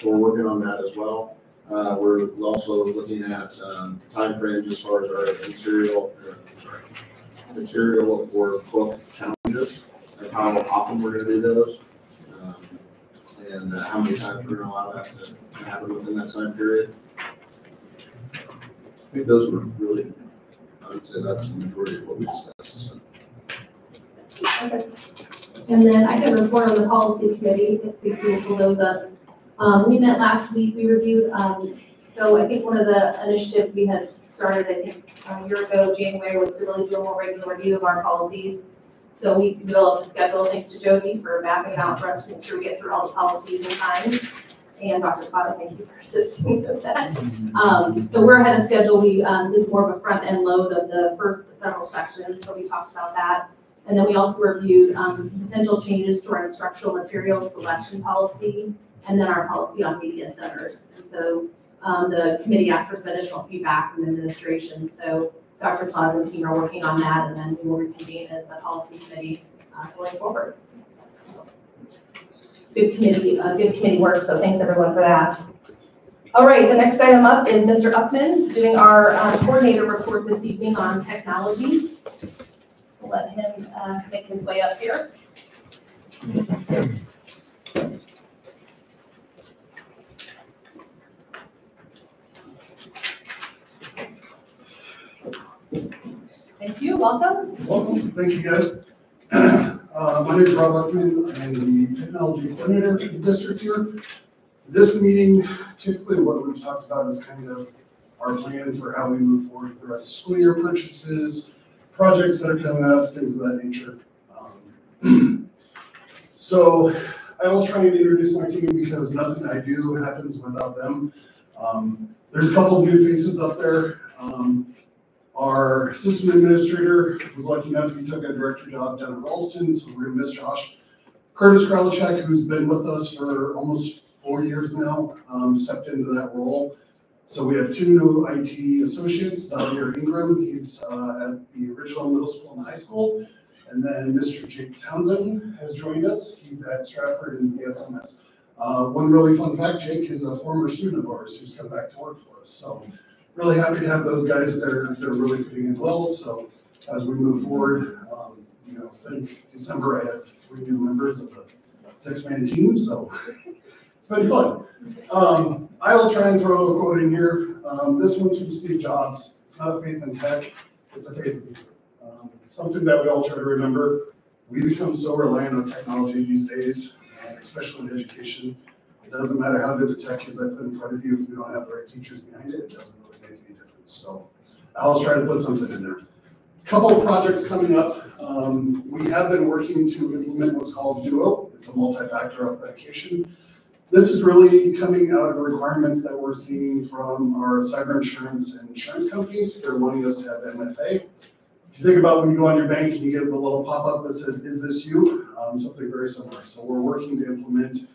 So we're working on that as well. Uh, we're also looking at, um, timeframes as far as our material, uh, sorry, material for book challenges, and how often we're gonna do those. um, And uh, how many times we're gonna allow that to happen within that time period. I think those were really, I would say that's the majority of what we discussed. so. Okay. And then I can report on the policy committee, if CC will. Um, we met last week, we reviewed, um, so I think one of the initiatives we had started, I think, a year ago, January, was to really do a more regular review of our policies. So we developed a schedule, thanks to Jody for mapping it out for us, to make sure we get through all the policies in time. And Dr. Clovis, thank you for assisting with that. Um, so we're ahead of schedule, we, um, did more of a front end load of the first several sections, so we talked about that. And then we also reviewed um, some potential changes to our instructional materials selection policy and then our policy on media centers. And so um, the committee asked for some additional feedback from the administration. So Dr. Plaza and team are working on that and then we will reconvene as a policy committee uh, going forward. Good committee, uh, good committee work, so thanks everyone for that. All right, the next item up is Mr. Upman doing our uh, coordinator report this evening on technology. Let him uh, make his way up here. Thank you, welcome. Welcome, thank you guys. <clears throat> Uh, my name is Rob Luckman, I'm the technology coordinator for the district here. This meeting, typically what we've talked about is kind of our plan for how we move forward with the rest of school year purchases, projects that are coming up, things of that nature. Um, <clears throat> So I always try to introduce my team because nothing I do happens without them. Um, There's a couple of new faces up there. Um, our system administrator was lucky enough, he took a director job down at Ralston, so we're gonna miss Josh. Curtis Kralichek, who's been with us for almost four years now, um, stepped into that role. So we have two new IT associates, Xavier Ingram, he's, uh, at the original middle school and high school. And then Mr. Jake Townsend has joined us, he's at Stratford and BSMS. Uh, one really fun fact, Jake is a former student of ours who's come back to work for us, so really happy to have those guys. They're, they're really fitting in well. So as we move forward, um, you know, since December, I have three new members of the six-man team, so it's been fun. Um, I will try and throw a quote in here. Um, this one's from Steve Jobs. It's not a faith in tech, it's a faith in people. Um, something that we all try to remember. We become so reliant on technology these days, especially in education. It doesn't matter how good the tech is I put in front of you, if you don't have the right teachers behind it, it doesn't really make any difference. So I'll try to put something in there. A Couple of projects coming up. Um, we have been working to implement what's called Duo. It's a multi-factor authentication. This is really coming out of requirements that we're seeing from our cyber insurance and insurance companies. They're wanting us to have MFA. If you think about when you go on your bank and you get the little pop-up that says, is this you? Um, something very similar. So we're working to implement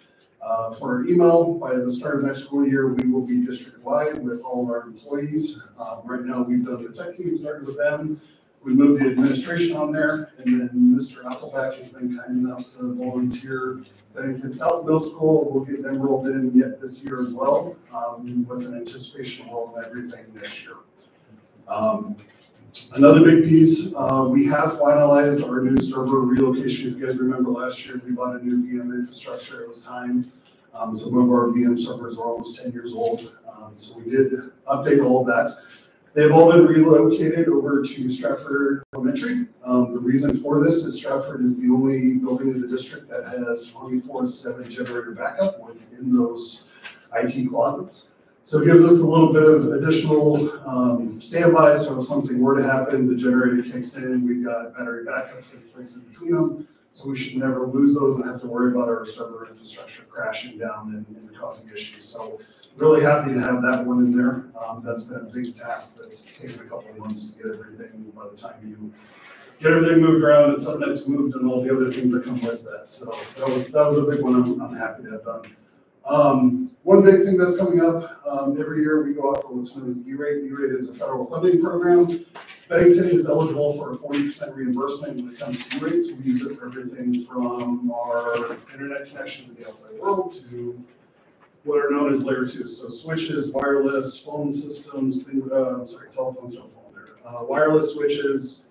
uh, for our email, by the start of next school year, we will be district-wide with all of our employees. Um, right now, we've done the tech team, started with them. We moved the administration on there, and then Mr. Appleback has been kind enough to volunteer Bennington South Middle School. We'll get them rolled in yet this year as well, um, with an anticipation of rolling everything next year. Um, Another big piece, uh, we have finalized our new server relocation. If you guys remember last year, we bought a new VM infrastructure. It was time. Um, some of our VM servers are almost ten years old. Um, so we did update all of that. They've all been relocated over to Stratford Elementary. Um, the reason for this is Stratford is the only building in the district that has twenty-four seven generator backup within those IT closets. So it gives us a little bit of additional um, standby, so if something were to happen, the generator kicks in, we've got battery backups in places between them. So we should never lose those and have to worry about our server infrastructure crashing down and, and causing issues. So really happy to have that one in there. Um, that's been a big task that's taken a couple of months to get everything by the time you get everything moved around and subnets moved and all the other things that come with that. So that was, that was a big one I'm, I'm happy to have done. Um, one big thing that's coming up, um, every year we go off of what's known as E-rate. E-rate is a federal funding program. Bennington is eligible for a forty percent reimbursement when it comes to E-rate, so we use it for everything from our internet connection to the outside world to what are known as layer two, so switches, wireless, phone systems, things, uh, sorry, telephones don't fall there. Uh, wireless switches,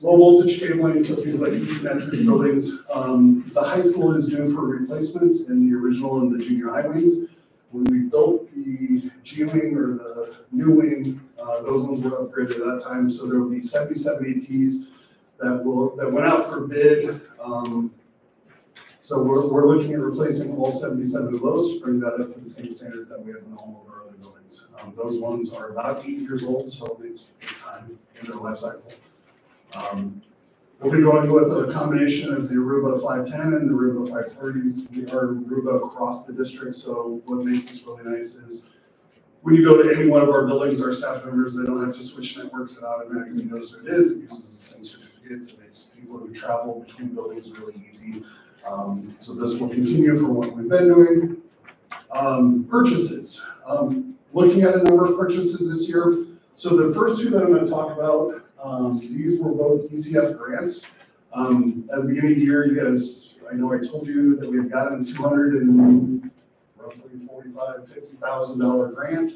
low voltage cabling, so things like Ethernet buildings. Um, the high school is due for replacements in the original and the junior high wings. When we built the G wing or the new wing, uh, those ones were upgraded at that time, so there will be seventy-seven APs that will, that went out for bid. Um, so we're, we're looking at replacing all seventy-seven of those, to bring that up to the same standards that we have in all of our other buildings. Um, those ones are about eight years old, so it's, it's time in their life cycle. Um, We'll be going with a combination of the Aruba five ten and the Aruba five thirties. We are Aruba across the district, so what makes this really nice is when you go to any one of our buildings, our staff members, they don't have to switch networks, it automatically knows who it is, it uses the same certificates, it makes people who travel between buildings really easy. Um, so this will continue from what we've been doing. Um, purchases, um, looking at a number of purchases this year. So the first two that I'm gonna talk about, um, these were both ECF grants. Um, at the beginning of the year, you guys, I know I told you that we had gotten two hundred and roughly forty-five, fifty thousand dollar grant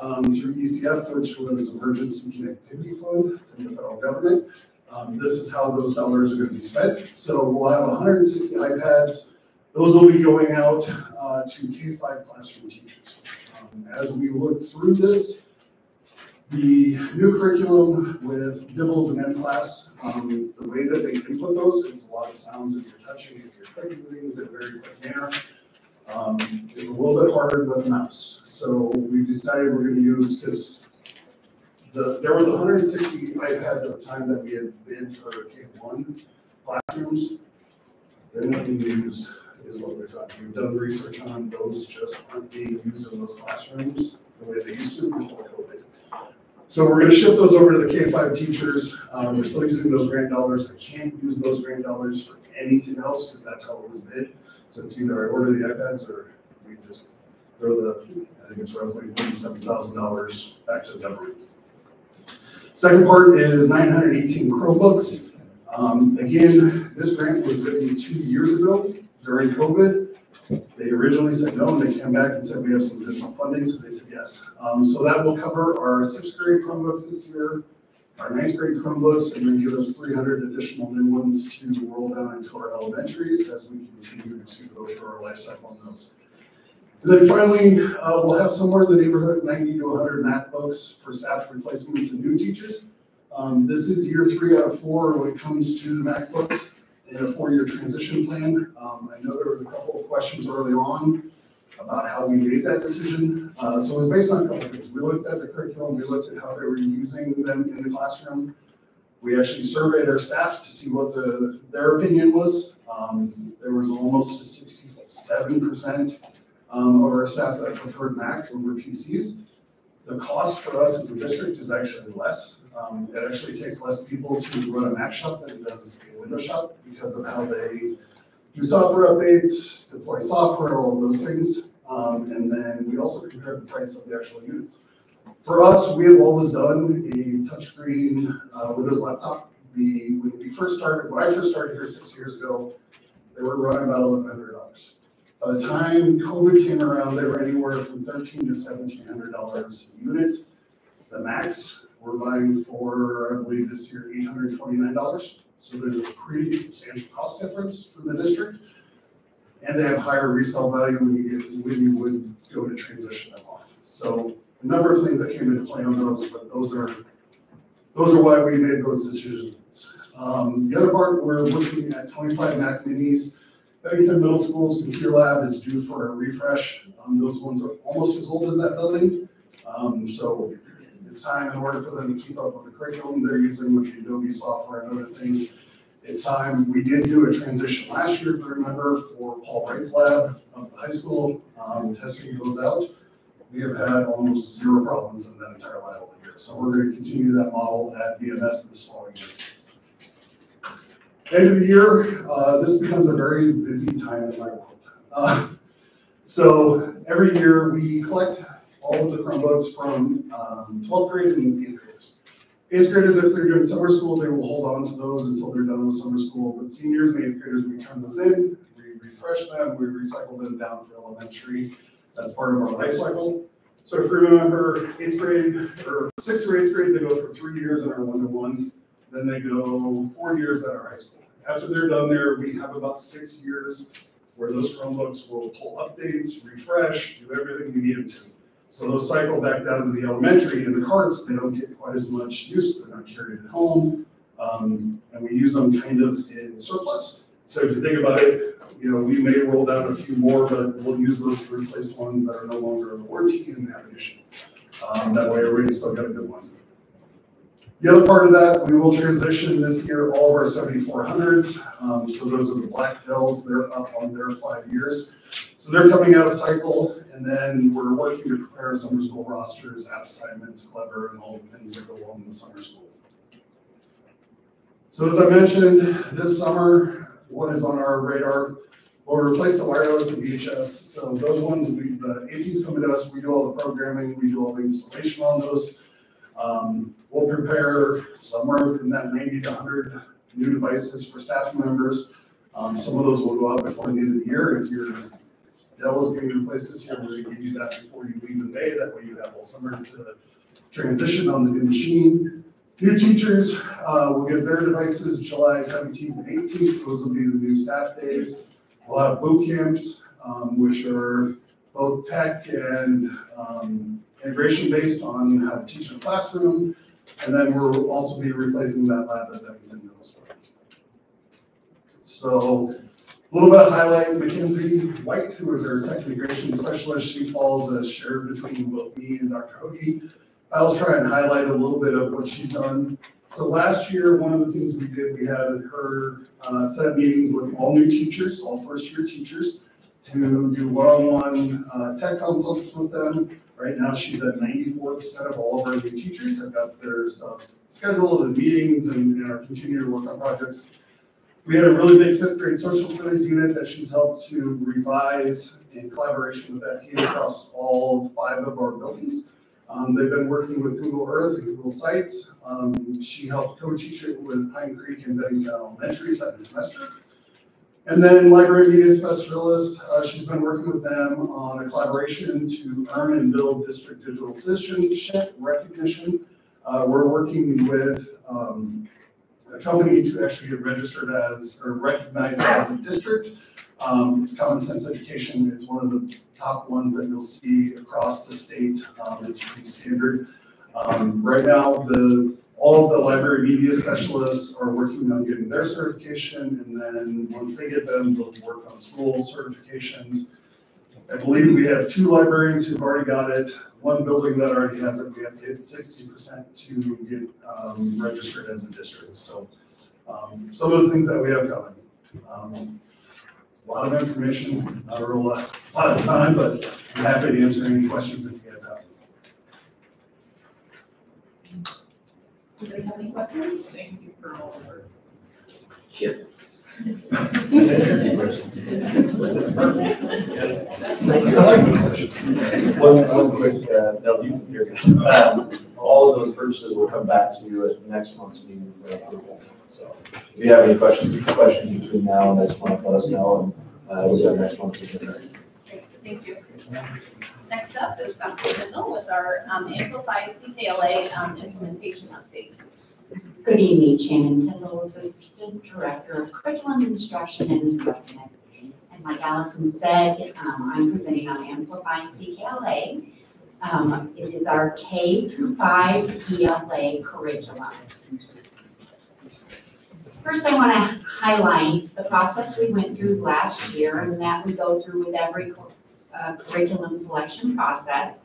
um, through ECF, which was Emergency Connectivity Fund from the federal government. Um, this is how those dollars are gonna be spent. So we'll have hundred and sixty iPads. Those will be going out, uh, to K five classroom teachers. Um, As we look through this, the new curriculum with DIBELS and mCLASS, um, the way that they input those, it's a lot of sounds if you're touching, if you're clicking things in a very quick manner. Um, it's a little bit harder with a mouse. So we decided we're gonna use, because the, there was hundred and sixty iPads at the time that we had bid for K one classrooms. They're not being used, is what we're talking. We've done research on those just aren't being used in those classrooms the way they used to before COVID. So we're gonna shift those over to the K five teachers. Um, we're still using those grant dollars. I can't use those grant dollars for anything else because that's how it was bid. So it's either I order the iPads or we just throw the, I think it's roughly forty-seven thousand dollars back to the government. Second part is nine hundred eighteen Chromebooks. Um, again, this grant was written two years ago during COVID. They originally said no, and they came back and said we have some additional funding, so they said yes. Um, so that will cover our sixth grade Chromebooks this year, our ninth grade Chromebooks, and then give us three hundred additional new ones to roll down into our elementaries as we continue to go through our life cycle on those. And then finally, uh, we'll have somewhere in the neighborhood of ninety to hundred MacBooks for staff replacements and new teachers. Um, this is year three out of four when it comes to the MacBooks and a four-year transition plan. Um, I know there was a couple of questions early on about how we made that decision. Uh, so it was based on a couple of things. We looked at the curriculum, we looked at how they were using them in the classroom. We actually surveyed our staff to see what the, their opinion was. Um, there was almost a sixty-seven percent um, our staff that preferred Mac over PCs. The cost for us as a district is actually less. Um, it actually takes less people to run a Mac shop than it does a Windows shop because of how they do software updates, deploy software, all of those things. Um, and then we also compare the price of the actual units. For us, we have always done a touchscreen uh, Windows laptop. The, when we first started, when I first started here six years ago, they were running about eleven hundred dollars. By the time COVID came around, they were anywhere from thirteen to seventeen hundred dollars a unit. The Macs we're buying for, I believe this year, eight hundred twenty-nine dollars. So there's a pretty substantial cost difference for the district. And they have higher resale value when you get, when you would go to transition them off. So a number of things that came into play on those, but those are, those are why we made those decisions. Um, the other part, we're looking at twenty-five Mac minis. Bennington Middle School's computer lab is due for a refresh. Um, those ones are almost as old as that building. Um, so it's time in order for them to keep up with the curriculum they're using with the Adobe software and other things. It's time, we did do a transition last year, if you remember, for Paul Wright's lab of the high school, um, testing goes out. We have had almost zero problems in that entire lab over here, so we're gonna continue that model at BMS this following year. End of the year, uh, this becomes a very busy time in my world. Uh, So every year, we collect all of the Chromebooks from um, 12th grade and 8th graders. Eighth graders, if they're doing summer school, they will hold on to those until they're done with summer school. But seniors and eighth graders, we turn those in, we refresh them, we recycle them down for elementary. That's part of our life cycle. So if you remember, eighth grade or sixth or eighth grade, they go for three years in our one-to-one. Then they go four years at our high school. After they're done there, we have about six years where those Chromebooks will pull updates, refresh, do everything we need them to. So those cycle back down to the elementary in the carts, they don't get quite as much use, they're not carried at home. Um, and we use them kind of in surplus. So if you think about it, you know, we may roll down a few more, but we'll use those to replace ones that are no longer in the warranty and have an issue. Um, that way everybody's still got a good one. The other part of that, we will transition this year all of our seventy-four hundreds. Um, so those are the black Dells, they're up on their five years. So they're coming out of cycle, and then we're working to prepare summer school rosters, app assignments, clever, and all the things that go along with summer school. So as I mentioned, this summer, what is on our radar? We'll replace the wireless and BHS. So those ones, we, the APs come to us, we do all the programming, we do all the installation on those. Um, we'll prepare somewhere in that ninety to hundred new devices for staff members. Um, some of those will go out before the end of the year. If your Dell is getting replaced this year, we're gonna give you that before you leave in May. That way you have all summer to transition on the new machine. New teachers, uh, will get their devices July seventeenth and eighteenth. Those will be the new staff days. We'll have boot camps, um, which are both tech and, um, integration based on how to teach in a classroom. And then we'll also be replacing that lab that at Bennington Middle School. So a little bit of highlight, Mackenzie White, who is our tech integration specialist, she falls as shared between both me and Dr. Hoagie. I'll try and highlight a little bit of what she's done. So last year, one of the things we did, we had her uh, set meetings with all new teachers, all first-year teachers, to do one-on-one uh, tech consults with them. Right now, she's at ninety-four percent of all of our new teachers have got their stuff scheduled and meetings and and are continuing to work on projects. We had a really big fifth grade social studies unit that she's helped to revise in collaboration with that team across all five of our buildings. Um, they've been working with Google Earth and Google Sites. Um, she helped co-teach it with Pine Creek and Bennington Elementary second semester. And then library media specialist, uh, she's been working with them on a collaboration to earn and build district digital citizenship recognition. Uh, we're working with, um, a company to actually get registered as, or recognized as a district. Um, it's Common Sense Education. It's one of the top ones that you'll see across the state. Um, it's pretty standard. Um, right now, the, all of the library media specialists are working on getting their certification, and then once they get them, they'll work on school certifications. I believe we have two librarians who've already got it. one building that already has it, we have to hit sixty percent to get, um, registered as a district, so, um, some of the things that we have coming. Um, A lot of information, not a real lot, lot of time, but I'm happy to answer any questions that you guys have. Does anyone have any questions? Thank you for all of your. One, one quick, uh, no, you can hear. Um, all of those purchases will come back to you at next month's meeting for approval. So if you have any questions, questions between now and next month, let us know and, uh, we'll get next month's agenda. Great, Thank you. Next up is Dr. Mendel with our um, Amplify CKLA um, implementation update. Good evening, Shannon Kendall, Assistant Director of Curriculum Instruction and Assessment. And like Allison said, um, I'm presenting on Amplify CKLA. Um, It is our K through five ELA curriculum. First, I want to highlight the process we went through last year and that we go through with every uh, curriculum selection process.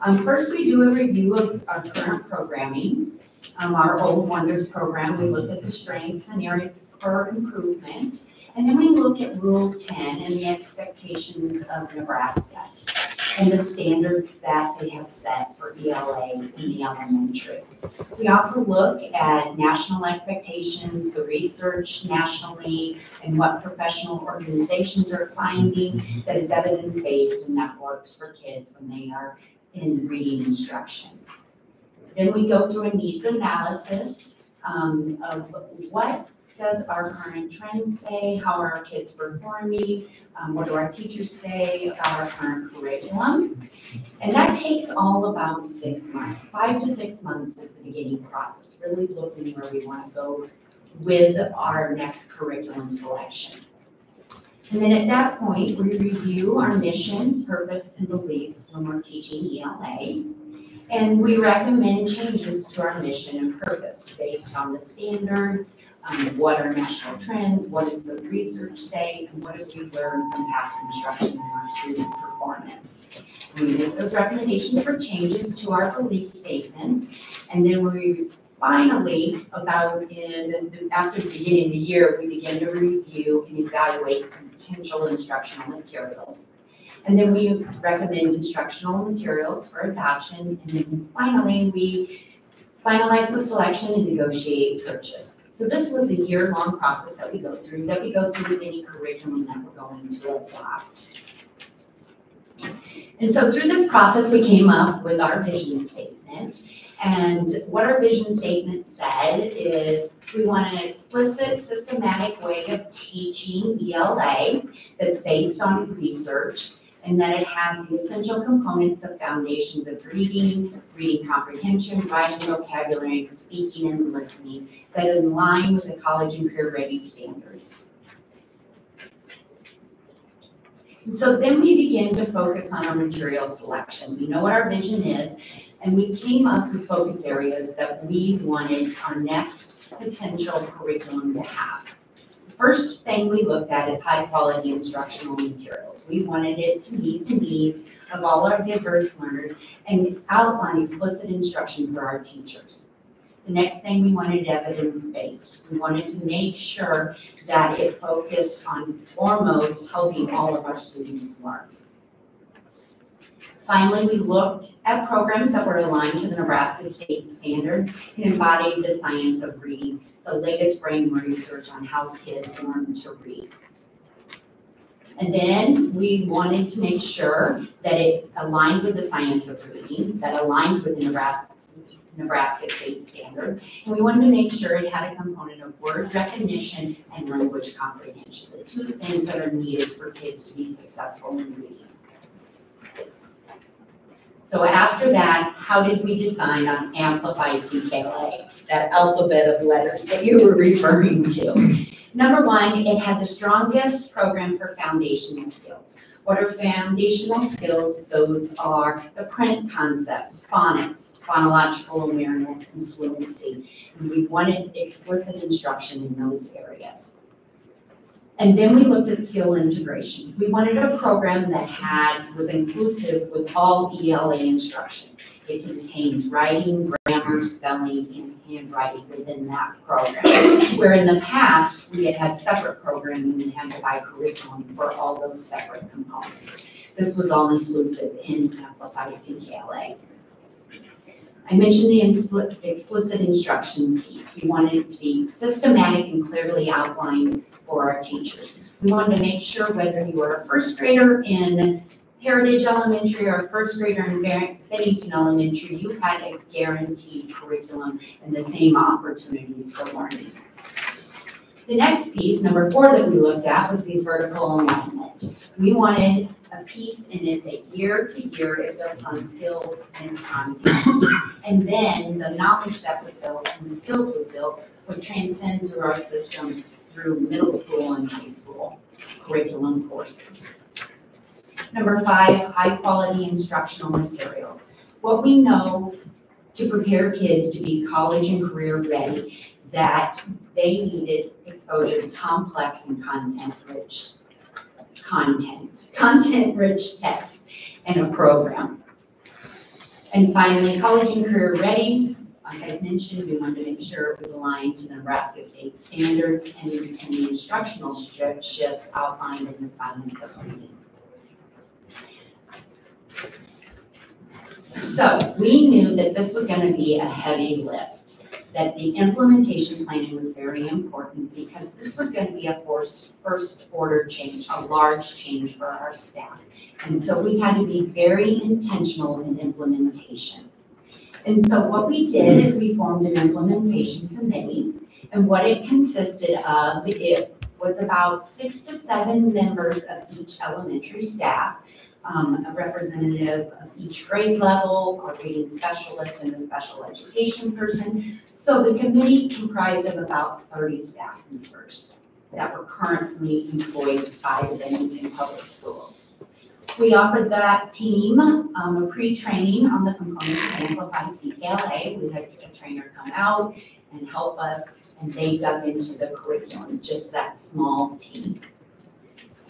Um, First, we do a review of our current programming um, our Old Wonders program, we look at the strengths and areas for improvement. And then we look at Rule ten and the expectations of Nebraska and the standards that they have set for ELA in the elementary. We also look at national expectations, the research nationally, and what professional organizations are finding that it's evidence-based and that works for kids when they are in reading instruction. Then we go through a needs analysis um, of what does our current trends say, how are our kids performing, um, what do our teachers say about our current curriculum. And that takes all about six months. Five to six months is the beginning process, really looking where we want to go with our next curriculum selection. And then at that point, we review our mission, purpose, and beliefs when we're teaching ELA. And we recommend changes to our mission and purpose based on the standards, um, what are national trends, what does the research say, and what have we learned from past instruction and our student performance. We make those recommendations for changes to our belief statements, and then we finally, about in, after the beginning of the year, we begin to review and evaluate potential instructional materials. And then we recommend instructional materials for adoption, and then finally, we finalize the selection and negotiate purchase. So this was a year-long process that we go through, that we go through with any curriculum that we're going to adopt. And so through this process, we came up with our vision statement. And what our vision statement said is we want an explicit, systematic way of teaching ELA that's based on research and that it has the essential components of foundations of reading, reading comprehension, writing vocabulary, speaking and listening that are in line with the college and career ready standards. And so then we begin to focus on our material selection. We know what our vision is, and we came up with focus areas that we wanted our next potential curriculum to have. First thing we looked at is high quality instructional materials. We wanted it to meet the needs of all our diverse learners and outline explicit instruction for our teachers. The next thing we wanted evidence-based. We wanted to make sure that it focused on foremost helping all of our students learn. Finally, we looked at programs that were aligned to the Nebraska state standards and embodied the science of reading, the latest brain research on how kids learn to read. And then we wanted to make sure that it aligned with the science of reading, that aligns with the Nebraska Nebraska state standards. And we wanted to make sure it had a component of word recognition and language comprehension, the two things that are needed for kids to be successful in reading. So after that, how did we decide on Amplify CKLA, that alphabet of letters that you were referring to? Number one, it had the strongest program for foundational skills. What are foundational skills? Those are the print concepts, phonics, phonological awareness, and fluency. And we wanted explicit instruction in those areas. And then we looked at skill integration. We wanted a program that had, was inclusive with all ELA instruction. It contains writing, grammar, spelling, and handwriting within that program. Where in the past, we had had separate programming and had to buy curriculum for all those separate components. This was all inclusive in Amplify CKLA. I mentioned the explicit instruction piece. We wanted it to be systematic and clearly outlined for our teachers. We wanted to make sure whether you were a first grader in Heritage Elementary or a first grader in Bennington Elementary, you had a guaranteed curriculum and the same opportunities for learning. The next piece, number four that we looked at, was the vertical alignment. We wanted a piece in it that year to year it built on skills and content. And then the knowledge that was built and the skills were built would transcend through our system through middle school and high school curriculum courses. Number five, high-quality instructional materials. What we know to prepare kids to be college and career ready, that they needed exposure to complex and content-rich content, content-rich text and a program. And finally, college and career ready, like I mentioned, we wanted to make sure it was aligned to the Nebraska state standards and, and the instructional shifts outlined in the science of reading. So we knew that this was gonna be a heavy lift, that the implementation planning was very important because this was gonna be a first order change, a large change for our staff. And so we had to be very intentional in implementation. And so what we did is we formed an implementation committee. And what it consisted of, it was about six to seven members of each elementary staff, um, a representative of each grade level, a reading specialist and a special education person. So the committee comprised of about thirty staff members that were currently employed by the Bennington Public Schools. We offered that team, um, a pre-training on the components of Amplify CKLA. We had a trainer come out and help us, and they dug into the curriculum, just that small team.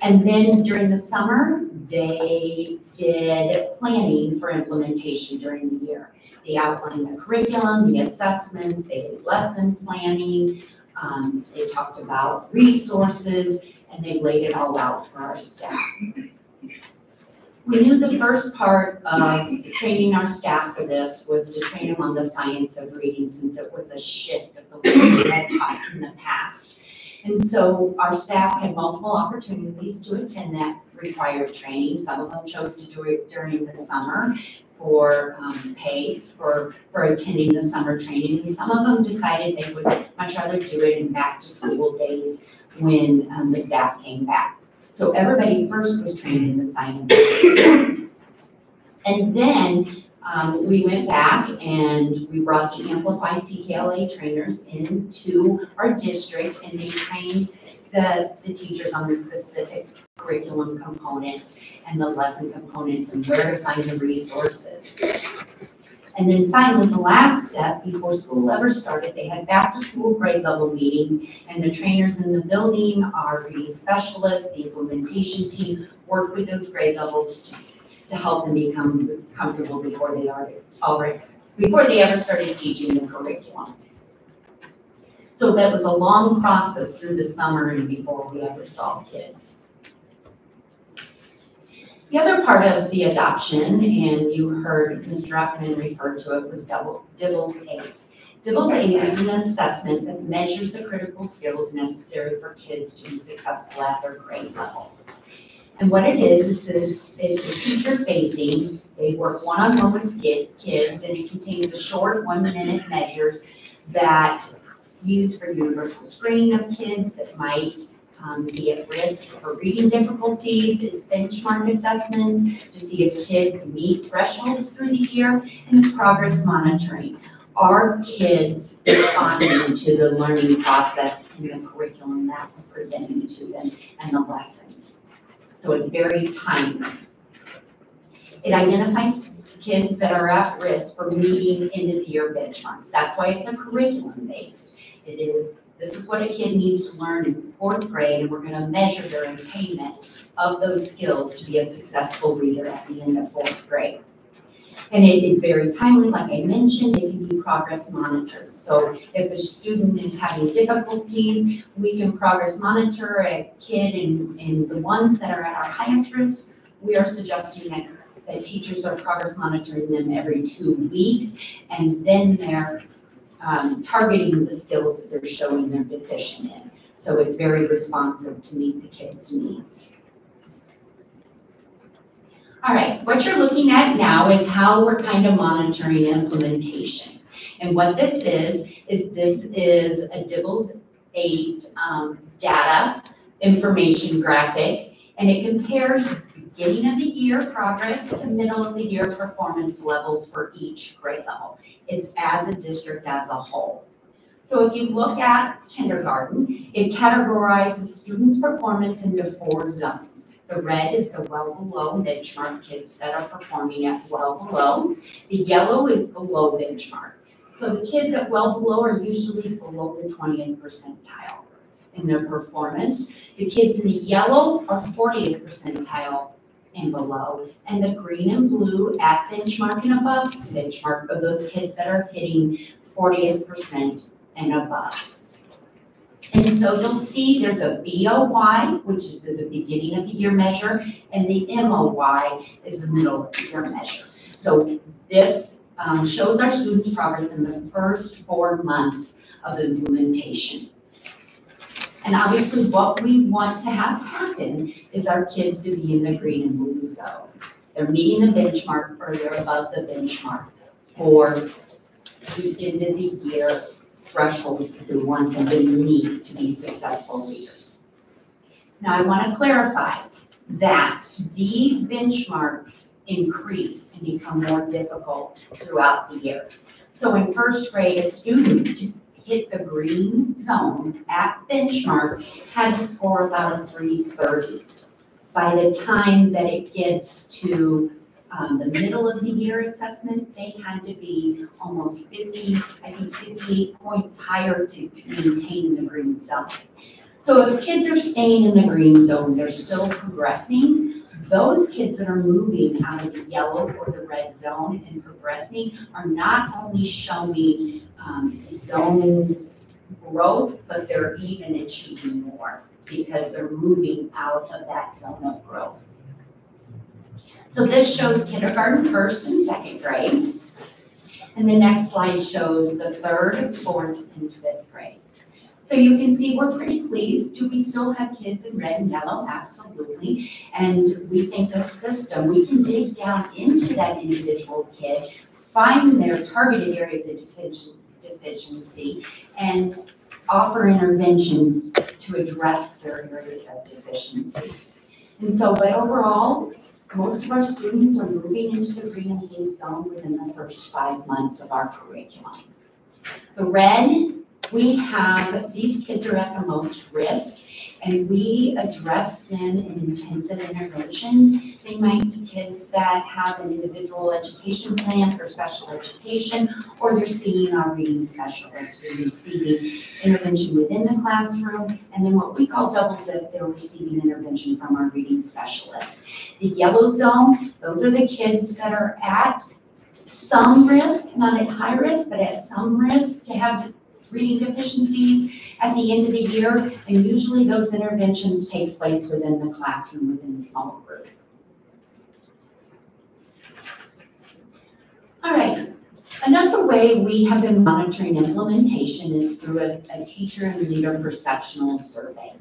And then during the summer, they did planning for implementation during the year. They outlined the curriculum, the assessments, they did lesson planning, um, they talked about resources, and they laid it all out for our staff. We knew the first part of training our staff for this was to train them on the science of reading, since it was a shift of the way we had taught in the past. And so our staff had multiple opportunities to attend that required training. Some of them chose to do it during the summer for um, pay for, for attending the summer training. And some of them decided they would much rather do it in back to school days when um, the staff came back. So everybody first was trained in the science. And then um, we went back and we brought the Amplify CKLA trainers into our district and they trained the, the teachers on the specific curriculum components and the lesson components and where to find the resources. And then finally, the last step before school ever started, they had back to school grade level meetings and the trainers in the building, our reading specialists, the implementation team worked with those grade levels to, to help them become comfortable before they are already, before they ever started teaching the curriculum. So that was a long process through the summer and before we ever saw kids. The other part of the adoption, and you heard Mr. Upman refer to it, was double, DIBELS 8. DIBELS 8 is an assessment that measures the critical skills necessary for kids to be successful at their grade level. And what it is, is it's a teacher facing, they work one-on-one with kids, and it contains a short one-minute measures that use for universal screening of kids that might um, be at risk for reading difficulties, it's benchmark assessments to see if kids meet thresholds through the year, and progress monitoring. Are kids responding to the learning process in the curriculum that we're presenting to them and the lessons? So it's very timely. It identifies kids that are at risk for meeting end of the year benchmarks. That's why it's a curriculum based. It is This is what a kid needs to learn in fourth grade, and we're gonna measure their attainment of those skills to be a successful reader at the end of fourth grade. And it is very timely, like I mentioned, it can be progress monitored. So if a student is having difficulties, we can progress monitor a kid and, in the ones that are at our highest risk. We are suggesting that, that teachers are progress monitoring them every two weeks, and then they're um, targeting the skills that they're showing they're deficient in. So it's very responsive to meet the kids' needs. All right, what you're looking at now is how we're kind of monitoring implementation. And what this is, is this is a DIBELS eight um, data information graphic, and it compares beginning of the year progress to middle of the year performance levels for each grade level. It's as a district as a whole. So if you look at kindergarten, it categorizes students' performance into four zones. The red is the well below benchmark kids that are performing at well below. The yellow is below benchmark. So the kids at well below are usually below the twentieth percentile in their performance. The kids in the yellow are fortieth percentile and below. And the green and blue at benchmark and above benchmark are those kids that are hitting fortieth percent and above. And so you'll see there's a BOY, which is the beginning of the year measure, and the MOY is the middle of the year measure. So this um, shows our students' progress in the first four months of implementation. And obviously, what we want to have happen is our kids to be in the green and blue zone. They're meeting the benchmark or they're above the benchmark for the end of the year thresholds that we want them to meet to be successful leaders. Now, I want to clarify that these benchmarks increase and become more difficult throughout the year. So in first grade, a student hit the green zone at benchmark had to score about a 330. By the time that it gets to um, the middle of the year assessment, they had to be almost 50, I think 58 points higher to maintain the green zone. So if kids are staying in the green zone, they're still progressing. Those kids that are moving out of the yellow or the red zone and progressing are not only showing um, zones growth, but they're even achieving more because they're moving out of that zone of growth. So this shows kindergarten, first and second grade. And the next slide shows the third, fourth, and fifth grade. So you can see we're pretty pleased. Do we still have kids in red and yellow? Absolutely. And we think the system, we can dig down into that individual kid, find their targeted areas of deficiency, and offer intervention to address their areas of deficiency. And so, but overall, most of our students are moving into the green and blue zone within the first five months of our curriculum. The red, we have, these kids are at the most risk and we address them in intensive intervention. They might be kids that have an individual education plan for special education, or they're seeing our reading specialist, they're receiving intervention within the classroom, and then what we call double dip, they're receiving intervention from our reading specialist. The yellow zone, those are the kids that are at some risk, not at high risk, but at some risk to have reading deficiencies at the end of the year, and usually those interventions take place within the classroom, within a small group. All right, another way we have been monitoring implementation is through a, a teacher and leader perceptional survey.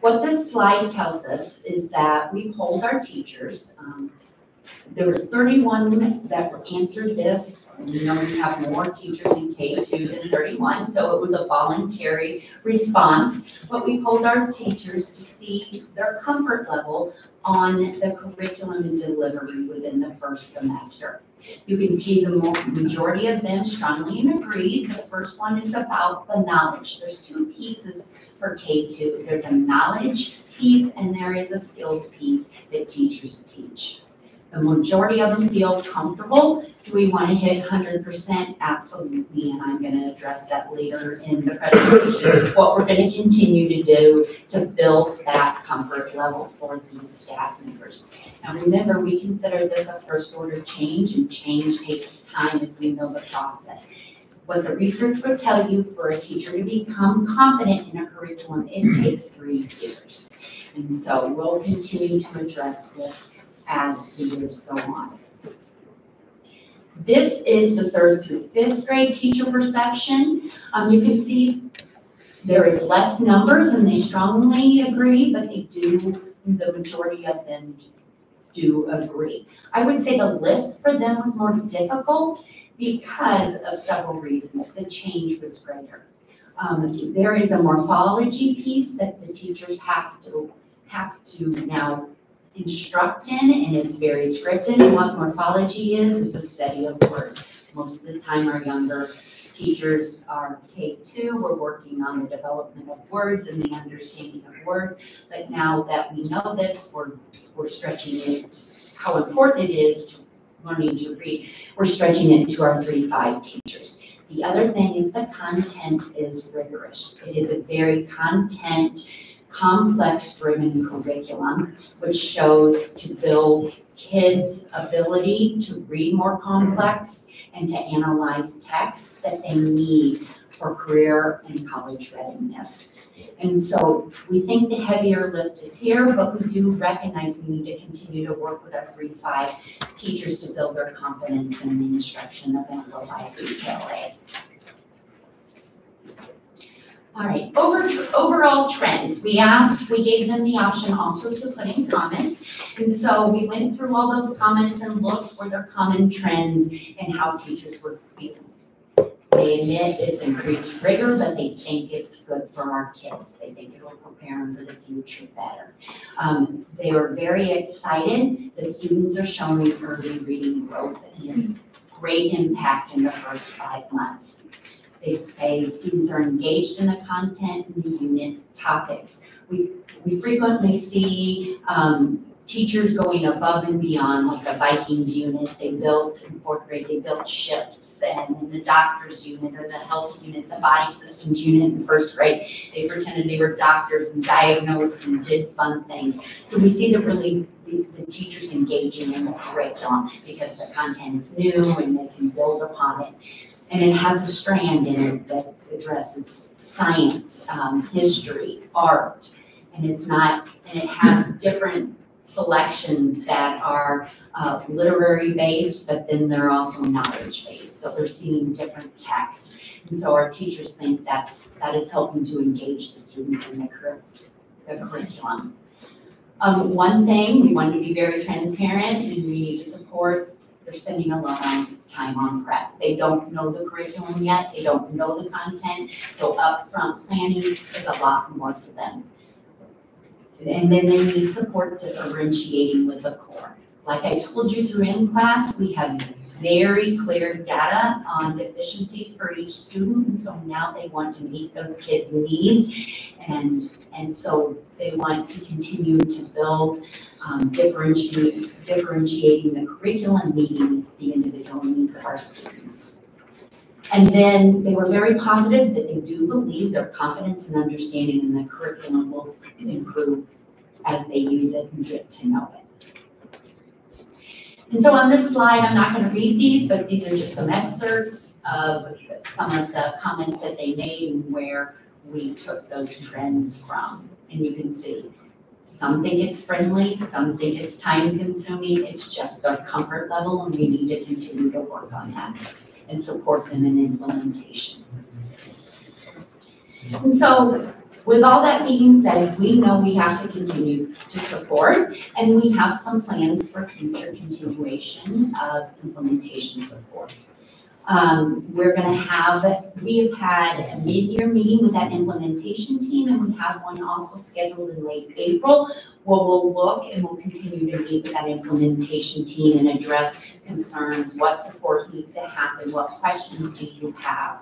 What this slide tells us is that we polled our teachers. Um, there was 31 that answered this we know we have more teachers in K2 than 31, so it was a voluntary response. But we polled our teachers to see their comfort level on the curriculum and delivery within the first semester. You can see the majority of them strongly agreed. The first one is about the knowledge. There's two pieces for K2. There's a knowledge piece and there is a skills piece that teachers teach. The majority of them feel comfortable. Do we want to hit hundred percent? Absolutely, and I'm gonna address that later in the presentation. What we're gonna continue to do to build that comfort level for these staff members. Now, remember, we consider this a first order change, and change takes time if we know the process. What the research would tell you, for a teacher to become confident in a curriculum, it takes three years. And so we'll continue to address this as the years go on. This is the third through fifth grade teacher perception. Um, you can see there is less numbers and they strongly agree, but they do, the majority of them do agree. I would say the lift for them was more difficult because of several reasons. The change was greater. Um, there is a morphology piece that the teachers have to, have to now instruct in, and it's very scripted. And what morphology is, is the study of words. Most of the time, our younger teachers are K two, we're working on the development of words and the understanding of words. But now that we know this, we're, we're stretching it, how important it is to learning to read, we're stretching it to our three, five teachers. The other thing is the content is rigorous. It is a very content, complex-driven curriculum, which shows to build kids' ability to read more complex and to analyze text that they need for career and college readiness. And so we think the heavier lift is here, but we do recognize we need to continue to work with our three, five teachers to build their confidence in the instruction of Amplify CKLA. All right, over, overall trends. We asked, we gave them the option also to put in comments. And so we went through all those comments and looked for their common trends and how teachers were feeling. They admit it's increased rigor, but they think it's good for our kids. They think it'll prepare them for the future better. Um, they are very excited. The students are showing early reading growth and it's great impact in the first five months. They say students are engaged in the content and the unit topics. We, we frequently see um, teachers going above and beyond, like the Vikings unit, they built in fourth grade, they built ships, and in the doctors unit or the health unit, the body systems unit in first grade, they pretended they were doctors and diagnosed and did fun things. So we see the really the, the teachers engaging in the curriculum because the content is new and they can build upon it. And it has a strand in it that addresses science, um, history, art, and it's not, and it has different selections that are uh, literary based, but then they're also knowledge based. So they're seeing different texts. And so our teachers think that that is helping to engage the students in the, cur- the curriculum. Um, one thing, we wanted to be very transparent and we need to support, they're spending a lot of time on prep. They don't know the curriculum yet, they don't know the content, so upfront planning is a lot more for them. And then they need support differentiating with the core. Like I told you through mCLASS, we have very clear data on deficiencies for each student, and so now they want to meet those kids' needs. And, and so they want to continue to build, um, differentiate, differentiating the curriculum, meeting the individual needs of our students. And then they were very positive that they do believe their confidence and understanding in the curriculum will improve as they use it and get to know it. And so on this slide, I'm not going to read these, but these are just some excerpts of some of the comments that they made and where we took those trends from. And you can see, some think it's friendly, some think it's time consuming, it's just their comfort level and we need to continue to work on that and support them in implementation. And so with all that being said, we know we have to continue to support, and we have some plans for future continuation of implementation support. Um, we're have, we have had a mid-year meeting with that implementation team, and we have one also scheduled in late April, where we'll look and we'll continue to meet with that implementation team and address concerns, what support needs to happen, what questions do you have?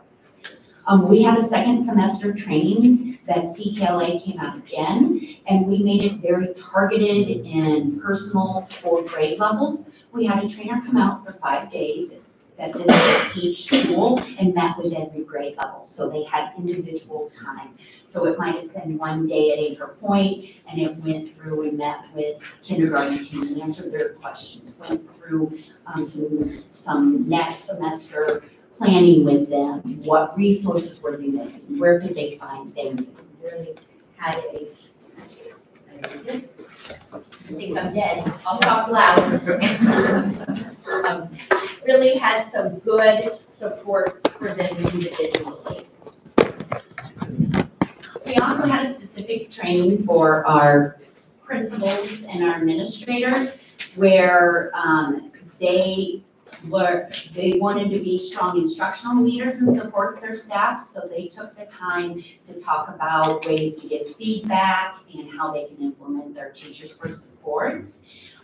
Um, we had a second semester training that CKLA came out again, and we made it very targeted and personal for grade levels. we had a trainer come out for five days that visited each school and met with every grade level. So they had individual time. So it might have been one day at Anchor Point and it went through and met with kindergarten team answered their questions, went through um, some, some next semester planning with them. What resources were they missing? Where could they find things? Really had a, I think I'm dead. I'll talk loud. Um, Really had some good support for them individually. We also had a specific training for our principals and our administrators where um, they were, they wanted to be strong instructional leaders and support their staff, so they took the time to talk about ways to get feedback and how they can implement their teachers for support.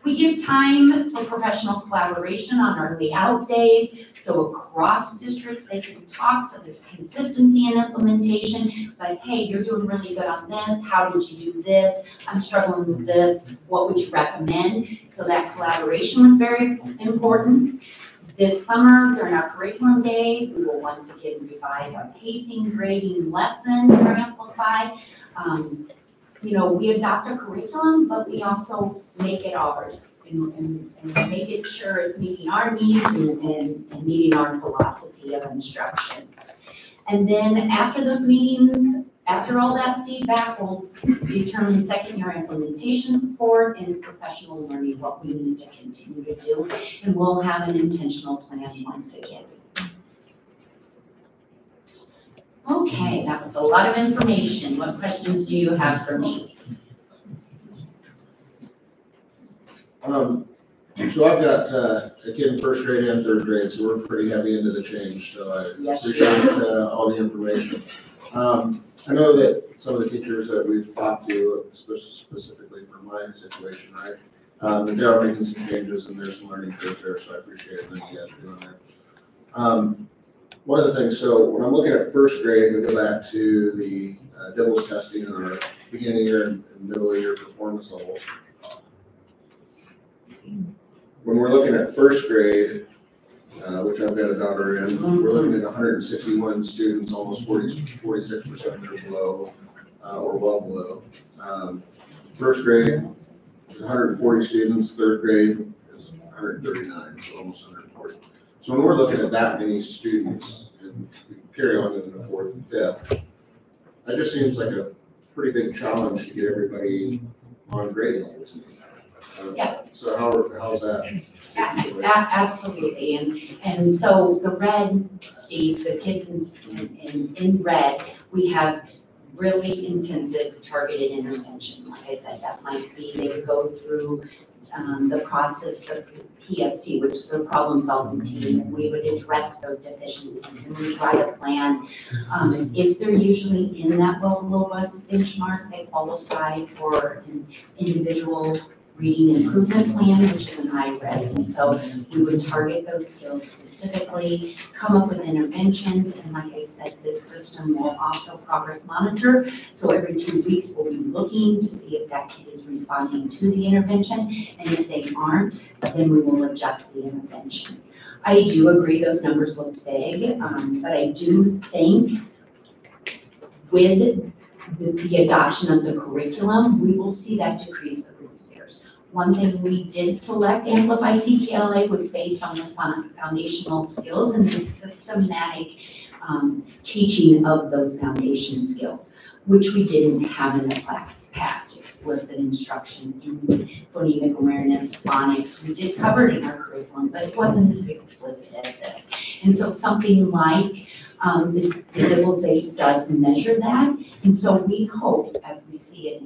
We give time for professional collaboration on our layout days, so across districts, they can talk, so there's consistency in implementation. But hey, you're doing really good on this, how did you do this? I'm struggling with this, what would you recommend? So that collaboration was very important. This summer, during our curriculum day, we will once again revise our pacing, grading, lesson for Amplify. Um, you know, we adopt a curriculum, but we also make it ours and, and, and make it sure it's meeting our needs and, and, and meeting our philosophy of instruction. And then after those meetings, after all that feedback, we'll determine second year implementation support and professional learning, what we need to continue to do. And we'll have an intentional plan once again. Okay, that was a lot of information. What questions do you have for me? Um, so I've got, uh, a kid in first grade and third grade, so we're pretty heavy into the change, so I Yes. appreciate, uh, all the information. Um, I know that some of the teachers that we've talked to, spe- specifically for my situation, right? Um, they are making some changes and there's some learning curves there, so I appreciate it, thank you guys for doing that. Um, one of the things, so when I'm looking at first grade, we go back to the, uh, DIBELS testing in our beginning year and middle year performance levels. When we're looking at first grade, uh, which I've got a daughter in, we're looking at hundred and sixty-one students, almost 40 46 percent are below, uh, or well below. Um, First grade is hundred and forty students, third grade is hundred and thirty-nine, so almost hundred and forty. So when we're looking at that many students, and we carry on into the fourth and fifth, that just seems like a pretty big challenge to get everybody on grade levels. Uh, Yeah. So how, how's that? A- a- Absolutely, and, and so the red, Steve, the kids in, in, in red, we have really intensive targeted intervention. Like I said, that might be, they would go through, um, the process of PST, which is a problem-solving team, and we would address those deficiencies, and we try to plan. Um, if they're usually in that well below benchmark, they qualify for an individual reading improvement plan, which is an IREP. And so we would target those skills specifically, come up with interventions, and like I said, this system will also progress monitor. So every two weeks, we'll be looking to see if that kid is responding to the intervention, and if they aren't, then we will adjust the intervention. I do agree, those numbers look big, um, but I do think with the, adoption of the curriculum, we will see that decrease. One thing we did select Amplify CKLA was based on those foundational skills and the systematic um, teaching of those foundation skills, which we didn't have in the past, explicit instruction in phonemic awareness, phonics. We did cover it in our curriculum, but it wasn't as explicit as this. And so something like um, the the DIBELS eight does measure that, and so we hope, as we see it,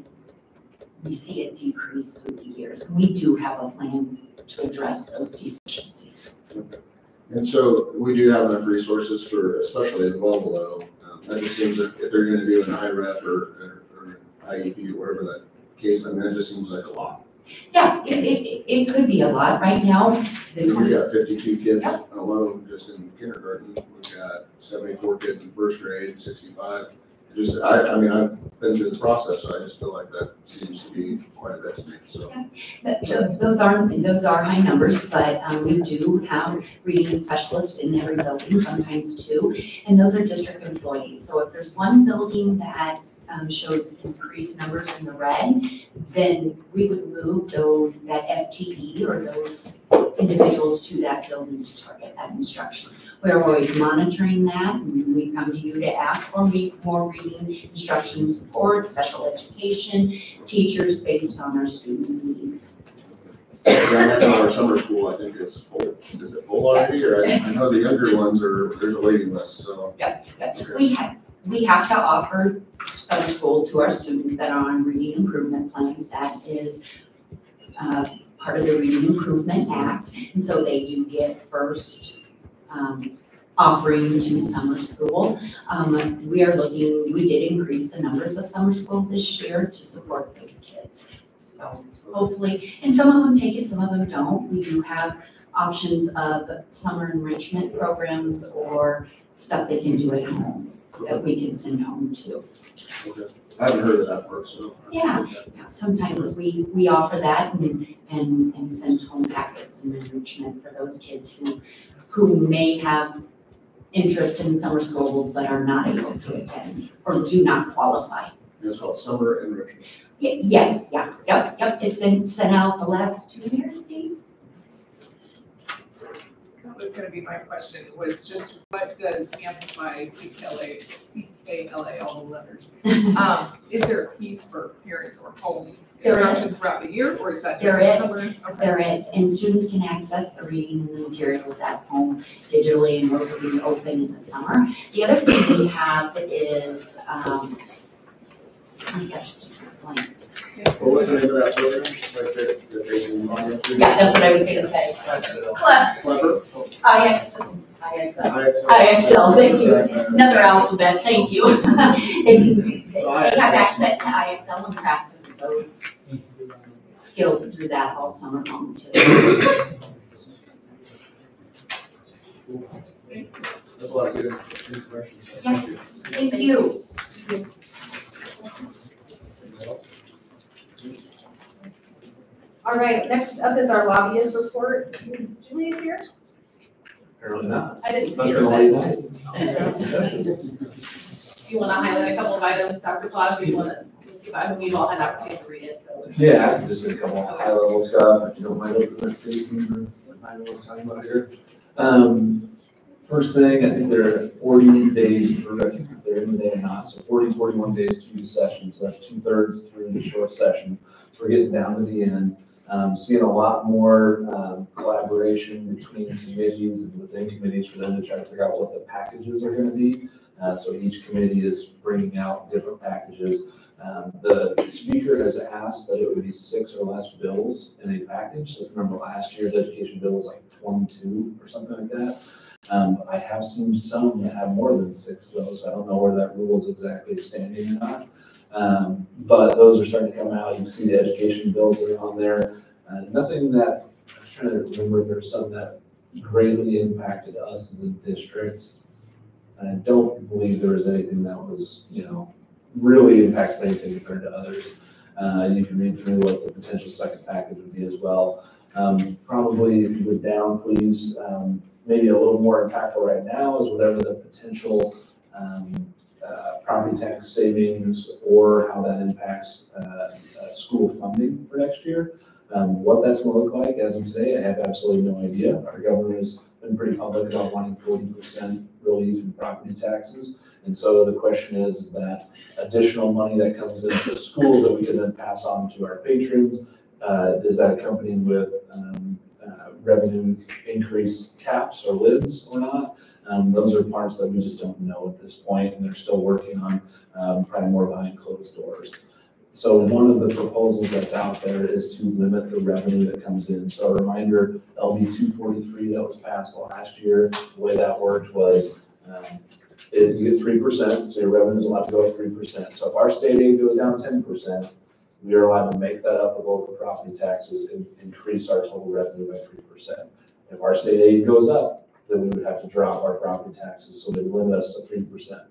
we see it decrease through the years. We do have a plan to address those deficiencies. And so we do have enough resources for, especially the well below. Um, That just seems that if they're gonna do an IREP or, or IEP, or whatever that case, I mean, that just seems like a lot. Yeah, it, it, it could be a lot. Right now, the We twenty, got fifty-two kids alone just in kindergarten. We've got seventy-four kids in first grade, sixty-five in Just, I, I mean, I've been through the process, so I just feel like that seems to be quite a bit to me, so. Th- th- Those aren't, those are high numbers, but um, we do have reading specialists in every building, sometimes two, and those are district employees. So if there's one building that um, shows increased numbers in the red, then we would move those, that FTE or those individuals to that building to target that instruction. We're always monitoring that, and we come to you to ask for more reading, instruction support, special education, teachers based on our student needs. Yeah, I know our summer school, I think is full, is it full already, or I, I know the younger ones are, there's a waiting list, so. We have, we have to offer summer school to our students that are on reading improvement plans. That is uh, part of the Reading Improvement Act. And so they do get first um, offering to summer school. Um, We are looking, we did increase the numbers of summer school this year to support those kids. So hopefully, and some of them take it, some of them don't. We do have options of summer enrichment programs or stuff they can do at home that we can send home too. I haven't heard of that work, so. Yeah, yeah, sometimes we, we offer that and, and, and send home packets and enrichment for those kids who, who may have interest in summer school but are not able to attend or do not qualify. It's called summer enrichment. Ye- Yes, yeah, yep, yep, it's been sent out the last two years, Steve? Was gonna be my question, was just what does Amplify CKLA, CKLA, all the letters? <laughs> Um, is there a piece for parents or home instruction throughout the year, or is that just There is. summer? Okay. There is, and students can access the reading and the materials at home digitally, and those will be open in the summer. The other thing we have is, um, oh my gosh, just blank. Well, what's the name of that program, like that, that they can log into? Yeah, that's what I was gonna say. Clef, Clever? IX, IXL, IXL. IXL, thank you. Another alphabet, thank you. They can- they have access to IXL and practice those skills through that all summer long too. That's a lot of good information. Yeah. Thank you. All right, next up is our lobbyist report. Is Julia here? Apparently not. I didn't see her. Do you want to highlight a couple of items, Dr. Claus, or you want to? We've all had opportunity to read it, so. Yeah, just a couple of high level stuff, if you don't mind opening that statement, I know what talking about here. Um, first thing, I think there are forty days, or if they're in the day or not, so 40, 41 days through the session, so that's two thirds through the short session. So we're getting down to the end, um, seeing a lot more, um, collaboration between committees and within committees for them to try to figure out what the packages are gonna be. Uh, so each committee is bringing out different packages. Um, the speaker has asked that it would be six or less bills in a package. So remember last year's education bill was like twenty-two or something like that. Um, I have seen some that have more than six though, so I don't know where that rule is exactly standing or not. Um, but those are starting to come out. You can see the education bills that are on there. Uh, nothing that, I'm trying to remember, if there's some that greatly impacted us as a district. I don't believe there was anything that was, you know, really impacted anything compared to others. Uh, you can read through what the potential second package would be as well. Um, probably if you go down, please, um, maybe a little more impactful right now is whatever the potential, um, uh, property tax savings or how that impacts, uh, uh, school funding for next year. Um, what that's gonna look like as of today, I have absolutely no idea. Our governor has been pretty public about wanting forty percent relief in property taxes. And so the question is, is that additional money that comes into schools that we can then pass on to our patrons, uh, is that accompanied with, um, uh, revenue increase caps or lids or not? Um, those are parts that we just don't know at this point, and they're still working on, um, probably more behind closed doors. So one of the proposals that's out there is to limit the revenue that comes in. So a reminder, LB two forty-three that was passed last year, the way that worked was, um, it, you get three percent, so your revenue is allowed to go up three percent. So if our state aid goes down ten percent, we are allowed to make that up with local property taxes and increase our total revenue by three percent. If our state aid goes up, then we would have to drop our property taxes, so they limit us to three percent.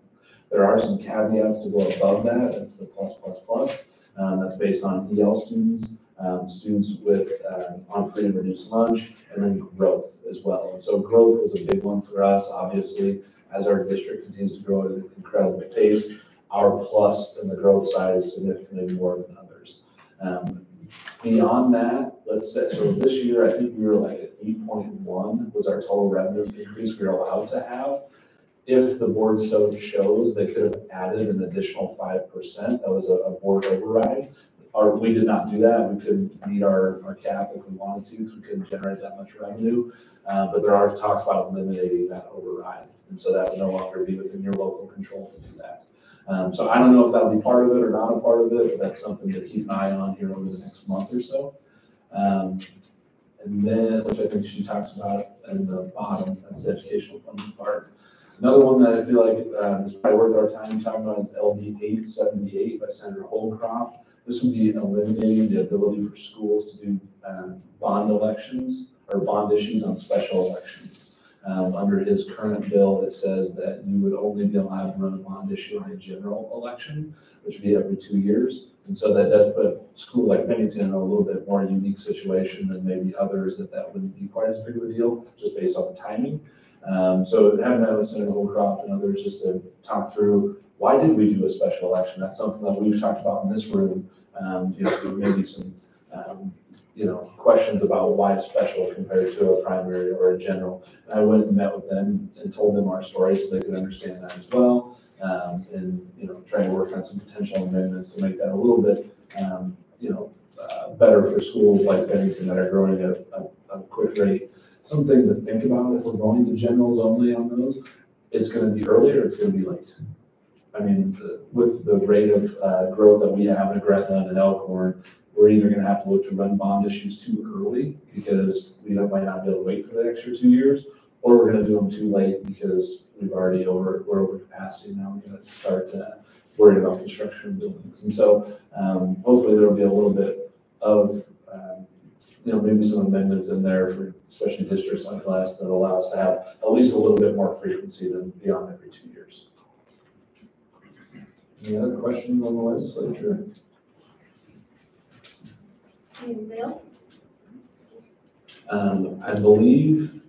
There are some caveats to go above that, that's the plus, plus, plus. Um, that's based on EL students, um, students with, um, on free and reduced lunch, and then growth as well. And so growth was a big one for us, obviously, as our district continues to grow at an incredible pace. Our plus in the growth side is significantly more than others. Um, Beyond that, let's say, so this year, I think we were like eight point one was our total revenue increase we were allowed to have. If the board so shows, they could have added an additional five percent. That was a, a board override. Or we did not do that. We couldn't meet our, our cap if we wanted to, because we couldn't generate that much revenue. Uh, but there are talks about eliminating that override. And so that would no longer be within your local control to do that. Um, so I don't know if that'll be part of it or not a part of it, but that's something to keep an eye on here over the next month or so. Um, and then, which I think she talks about in the bottom, that's the educational funding part. Another one that I feel like, uh, is probably worth our time talking about is LB eight seventy-eight by Senator Holdcroft. This would be eliminating the ability for schools to do, um, bond elections or bond issues on special elections. Um, under his current bill, it says that you would only be allowed to run a bond issue on a general election, which would be every two years. And so that does put a school like Bennington in a little bit more unique situation than maybe others that that wouldn't be quite as big of a deal, just based on the timing. Um, so having that with Senator Holdcroft and others just to talk through, why did we do a special election? That's something that we've talked about in this room. Um, you know, maybe some, um, you know, questions about why it's special compared to a primary or a general. And I went and met with them and told them our story so they could understand that as well. Um, and, you know, trying to work on some potential amendments to make that a little bit, um, you know, uh, better for schools like Bennington that are growing at a, a quick rate. Something to think about if we're going to generals only on those, it's gonna be earlier, it's gonna be late. I mean, with the rate of, uh, growth that we have in Gretna and Elkhorn, we're either gonna have to look to run bond issues too early because we might not be able to wait for the extra two years, or we're gonna do them too late because we've already over, we're over capacity now, we're gonna start uh, worrying about construction of buildings. And so, um, hopefully there'll be a little bit of, um, you know, maybe some amendments in there for especially districts like us that allow us to have at least a little bit more frequency than beyond every two years. Any other questions on the legislature? Anybody else? Um, I believe,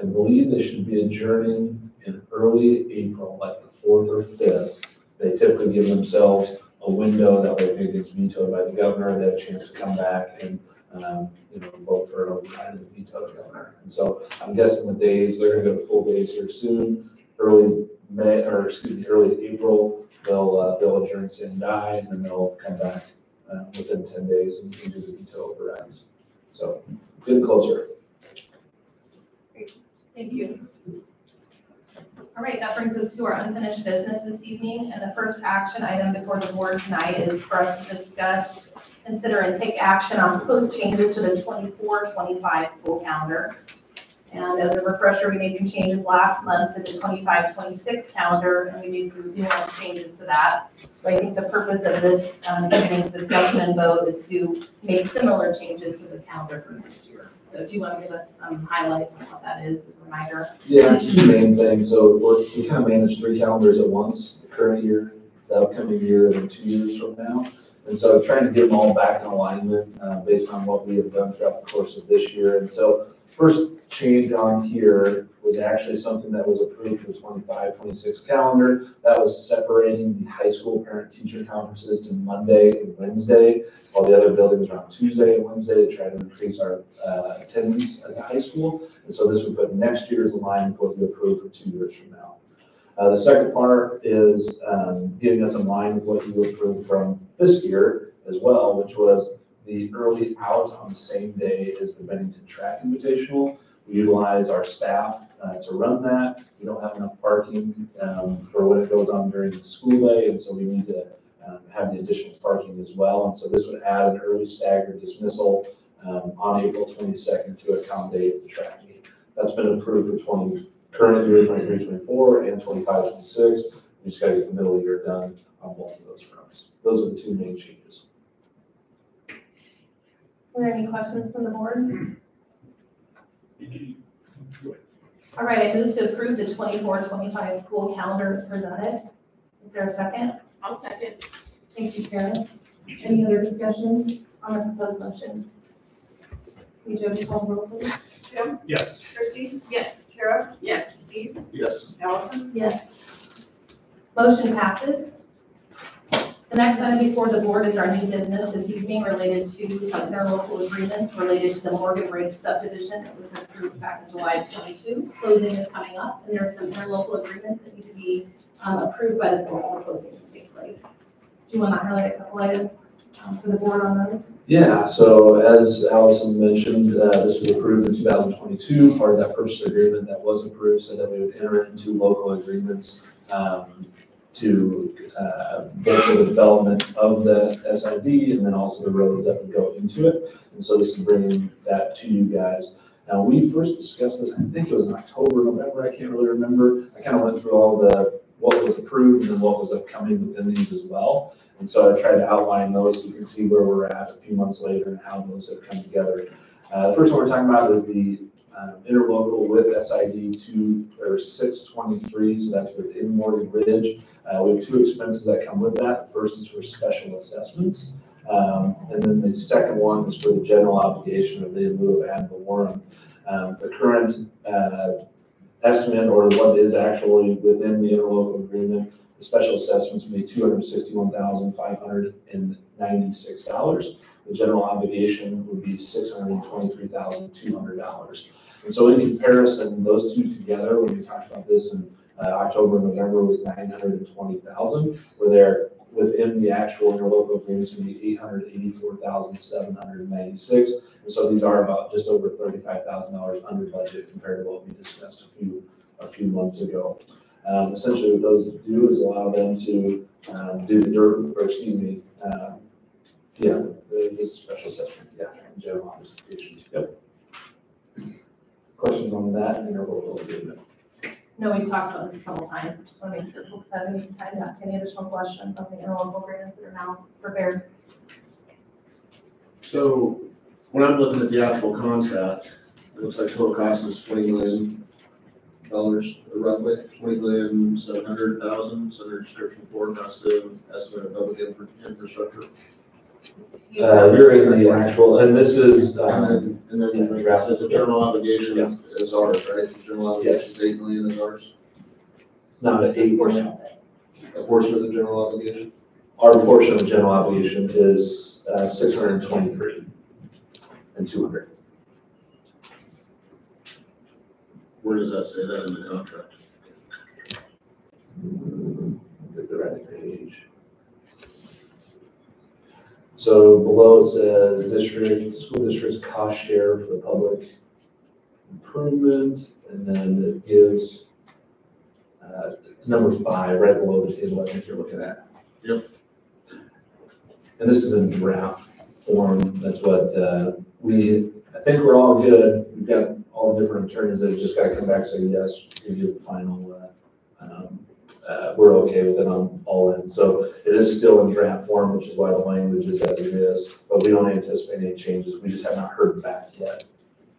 I believe they should be adjourning in early April, like the fourth or fifth. They typically give themselves a window that way if anything's vetoed by the governor, they have a chance to come back and, um, you know, vote for an override veto the governor. And so I'm guessing the days, they're gonna go to full days here soon, early May, or excuse me, early April, they'll, uh, they'll adjourn, and die, and then they'll come back, uh, within ten days and can do the veto overrides. So, getting closer. Thank you. All right, that brings us to our unfinished business this evening, and the first action item before the board tonight is for us to discuss, consider and take action on proposed changes to the 24-25 school calendar. And as a refresher, we made some changes last month to the 25-26 calendar, and we made some changes to that. So I think the purpose of this, um, evening's discussion and vote is to make similar changes to the calendar for next year. So if you want to give us some highlights on what that is, as a reminder. Yeah, it's two main things. So we're, we kind of manage three calendars at once, the current year, the upcoming year, and two years from now. And so trying to get them all back in alignment, uh, based on what we have done throughout the course of this year. And so first change on here was actually something that was approved for the 25-26 calendar. That was separating the high school parent-teacher conferences to Monday and Wednesday, while the other buildings are on Tuesday and Wednesday to try to increase our, uh, attendance at the high school. And so this would put next year's with what we approved for two years from now. Uh, the second part is, um, us in line with what you approved from this year as well, which was the early out on the same day as the Bennington Track Invitational. We utilize our staff, uh, to run that. We don't have enough parking, um, for what goes on during the school day, and so we need to, um, have the additional parking as well. And so this would add an early staggered dismissal, um, on April twenty-second to accommodate the track meet. That's been approved for twenty, current year 23-24 and 25-26. We just gotta get the middle year done on both of those fronts. Those are the two main changes. Are there any questions from the board? All right, I move to approve the 24-25 school calendar as presented. Is there a second? I'll second. Thank you, Karen. Any other discussions on the proposed motion? Can you Jody call the roll, please? Tim? Yes. Christie? Yes. Kara? Yes. Steve? Yes. Allison? Yes. Motion passes. The next item before the board is our new business this evening related to some interlocal agreements related to the Morgan Ridge subdivision. It was approved back in July of twenty-two. Closing is coming up, and there are some interlocal agreements that need to be um, approved by the board for closing to take place. Do you want to highlight a couple items um, for the board on those? Yeah, so as Allison mentioned, uh, this was approved in two thousand twenty-two. Part of that purchase agreement that was approved said that we would enter into local agreements um, to uh, both the development of the SID and then also the roads that would go into it. And so this is bringing that to you guys. Now, we first discussed this, I think it was in October, November, I can't really remember. I kind of went through all the, what was approved and then what was upcoming within these as well. And so I tried to outline those so you can see where we're at a few months later and how those have come together. Uh, the first one we're talking about is the um, interlocal with SID two, or six twenty-three, so that's within Morgan Ridge. Uh, we have two expenses that come with that. First is for special assessments. Um, and then the second one is for the general obligation of the in lieu of ad valorem. Um, the current, uh, estimate or what is actually within the interlocal agreement, the special assessments would be two hundred sixty-one thousand five hundred and ninety-six dollars. The general obligation would be six hundred twenty-three thousand two hundred dollars. And so in comparison, those two together, when we talked about this in uh, October, November was nine hundred and twenty thousand, where they're within the actual interlocal agreements would be eight hundred eighty-four thousand seven hundred and ninety-six. And so these are about just over thirty-five thousand dollars under budget compared to what we discussed a few, a few months ago. Um, essentially what those do is allow them to, um, do the dirt, or excuse me, um, yeah, the, the special session, yeah, general obligation, yep. Questions on that interlocal agreement? No, we've talked about this a couple times, just want to make sure folks have any time to ask any additional questions on the interlocal agreements that are now prepared. So when I'm looking at the actual contract, it looks like total cost is twenty million dollars roughly, twenty million, seven hundred thousand, center description forecast estimate of public infra- infrastructure. Uh, you're in the actual, and this is, And um, then, and then the draft, the general obligation is ours, right? The general obligation is eight million is ours, not an eight Portion portion. of it. a portion of the general obligation. Our portion of general obligation is, uh, six hundred and twenty-three and two hundred. Where does that say that in the contract? Get the right page. So below it says district, school district's cost share for the public improvement, and then it gives, uh, number five, right below the table, I think you're looking at. Yep. And this is in draft form, that's what, uh, we, I think we're all good, we've got all the different attorneys that have just gotta come back and say, yes, give you the final, uh, um, uh, we're okay with it on all ends. So it is still in draft form, which is why the language is as it is, but we don't anticipate any changes. We just have not heard back yet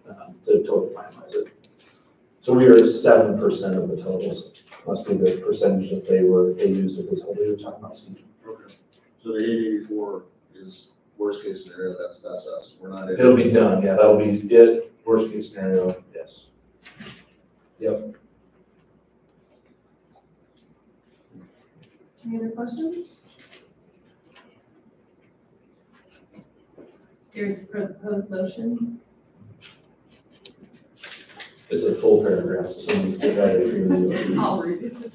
um, to totally finalize it. So we are seven percent of the totals, must be the percentage that they were, they used if this whole, we were talking about Steve. Okay. So the eight eighty-four is worst case scenario, that's, that's us, we're not. It'll be done, yeah, that'll be it, worst case scenario, yes. Yep. Any other questions? Here's the proposed motion. It's a full paragraph, so somebody can write it for you. I'll read it.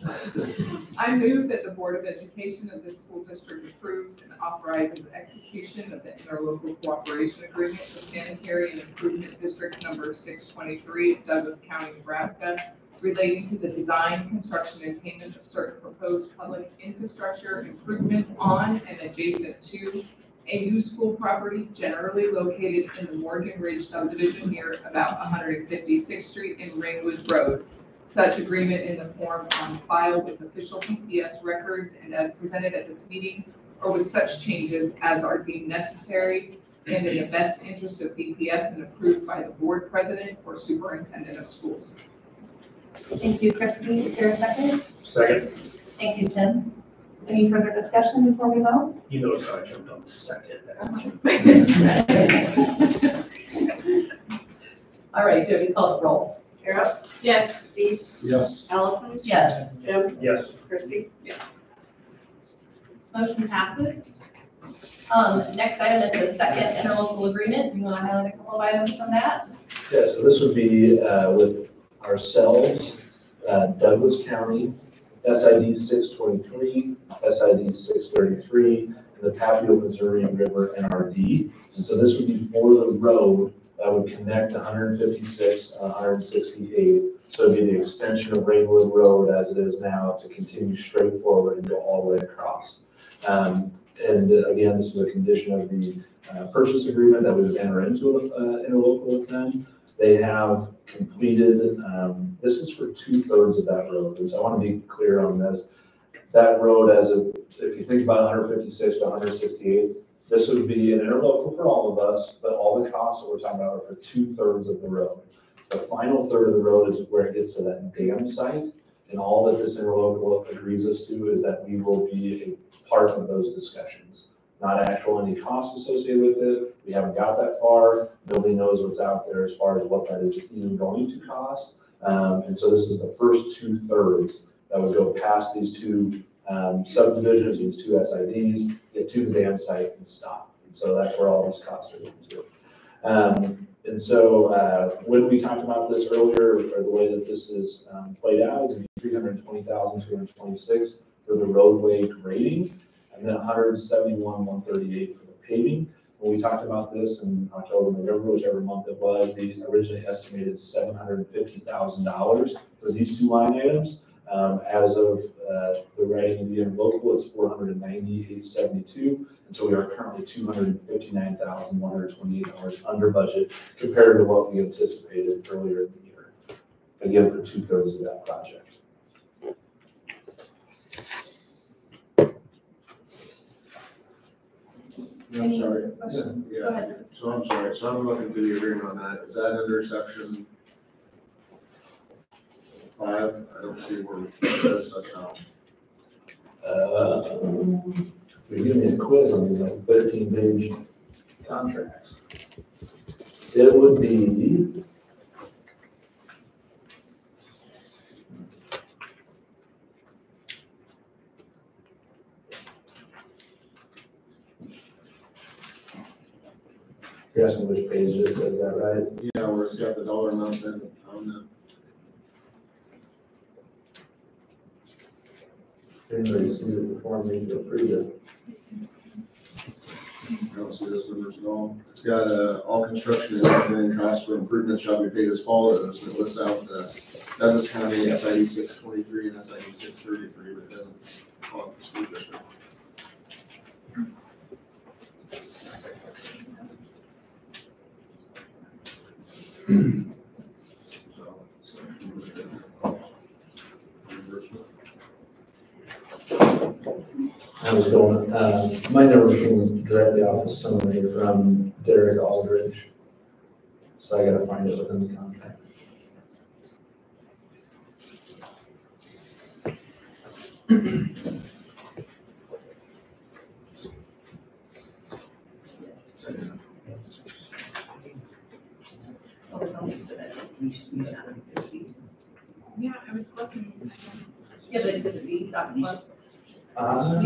I move that the Board of Education of this school district approves and authorizes execution of the interlocal cooperation agreement with sanitary and improvement district number six twenty-three, Douglas County, Nebraska, relating to the design, construction, and payment of certain proposed public infrastructure improvements on and adjacent to a new school property generally located in the Morgan Ridge subdivision near about one hundred and fifty-sixth Street and Rainwood Road. Such agreement in the form on file with official BPS records and as presented at this meeting, or with such changes as are deemed necessary and in the best interest of BPS and approved by the board president or superintendent of schools. Thank you, Christie. Is there a second? Second. Thank you, Tim. Any further discussion before we vote? You noticed how I jumped on the second. <laughs> All right, Jody, call it roll. Kara? Yes. Steve? Yes. Allison? Yes. Tim? Yes. Christie? Yes. Motion passes. Um, next item is the second interlocal agreement. You want to highlight a couple of items from that? Yeah, so this would be uh, with ourselves, uh, Douglas County, SID six twenty-three, SID six thirty-three, and the Papio Missouri River NRD. And so this would be for the road that would connect one hundred fifty-six, one hundred sixty-eight. So it'd be the extension of Rainwood Road as it is now to continue straight forward and go all the way across. Um, And uh, again, this is a condition of the uh, purchase agreement that we would enter into uh, interlocal with them. They have completed, um, this is for two thirds of that road, and so I want to be clear on this. That road as a, if you think about one hundred fifty-six to one hundred sixty-eight, this would be an interlocal for all of us, but all the costs that we're talking about are for two thirds of the road. The final third of the road is where it gets to that dam site, and all that this interlocal agrees us to is that we will be a part of those discussions. Not actual any costs associated with it, we haven't got that far, nobody knows what's out there as far as what that is even going to cost. Um, and so this is the first two thirds that would go past these two, um, subdivisions, these two SIDs, get to the dam site and stop. And so that's where all these costs are going to. Um, and so, uh, when we talked about this earlier, or the way that this is, um, played out is three hundred and twenty thousand, two hundred and twenty-six for the roadway grading, and then hundred and seventy-one, one thirty-eight for the paving. When we talked about this in October, November, whichever month it was, we originally estimated seven hundred and fifty thousand dollars for these two line items. Um, as of, uh, the writing of the local, it's four hundred and so we are currently two hundred and fifty-nine thousand, one hundred and twenty-eight dollars under budget compared to what we anticipated earlier in the year. Again, for two thirds of that project. Yeah, I'm sorry. Question? Go Yeah, ahead. so I'm sorry, so I'm looking through the agreement on that, is that under section five? I don't see where it says that's now. Uh, we give me a quiz on these like thirteen page contracts. It would be. You're which page it says that, right? Yeah, where it's got the dollar amount in, on the, Anybody's new before me to approve it. I don't see those numbers at all. It's got, uh, all construction and engineering costs for improvements shall be paid as follows, it lists out the Douglas County SID six twenty-three and SID six thirty-three, but then it's called the school district. I was going, uh, my number came directly off the summary from Derek Aldridge. So I gotta find it within the contract. Oh, it's only for the- Yeah, I was looking. Yeah, but it's a C, Dr. Plus. Ah,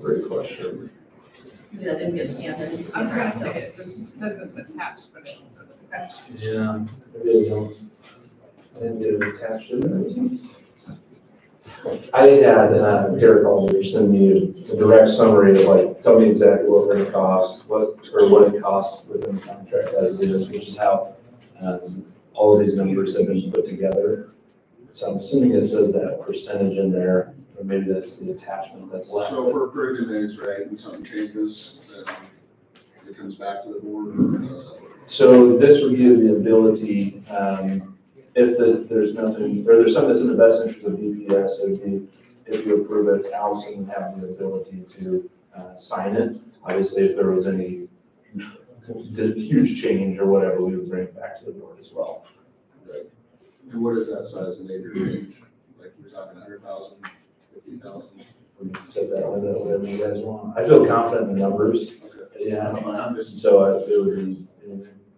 great question. Maybe that didn't get scanned in. I was gonna say, it just says it's attached, but it. Yeah, maybe I don't, I didn't get it attached to it. I had uh, Derek Aldridge send me a direct summary of like, tell me exactly what we're gonna cost, what, or what it costs within the contract as it is, which is how um, all of these numbers have been put together. So I'm assuming it says that percentage in there, or maybe that's the attachment that's left. So if we're approving these, right, and something changes, then it comes back to the board, or how does that work? So this would give the ability, um, if the, there's nothing, or there's something that's in the best interest of BPS, it would be, if you approve it, Allison would have the ability to, uh, sign it. Obviously, if there was any huge change or whatever, we would bring it back to the board as well. And what is that size of major change? Like, we're talking hundred thousand, fifty thousand? we can set that, whatever you guys want. I feel confident in the numbers. Yeah, so I, it would be,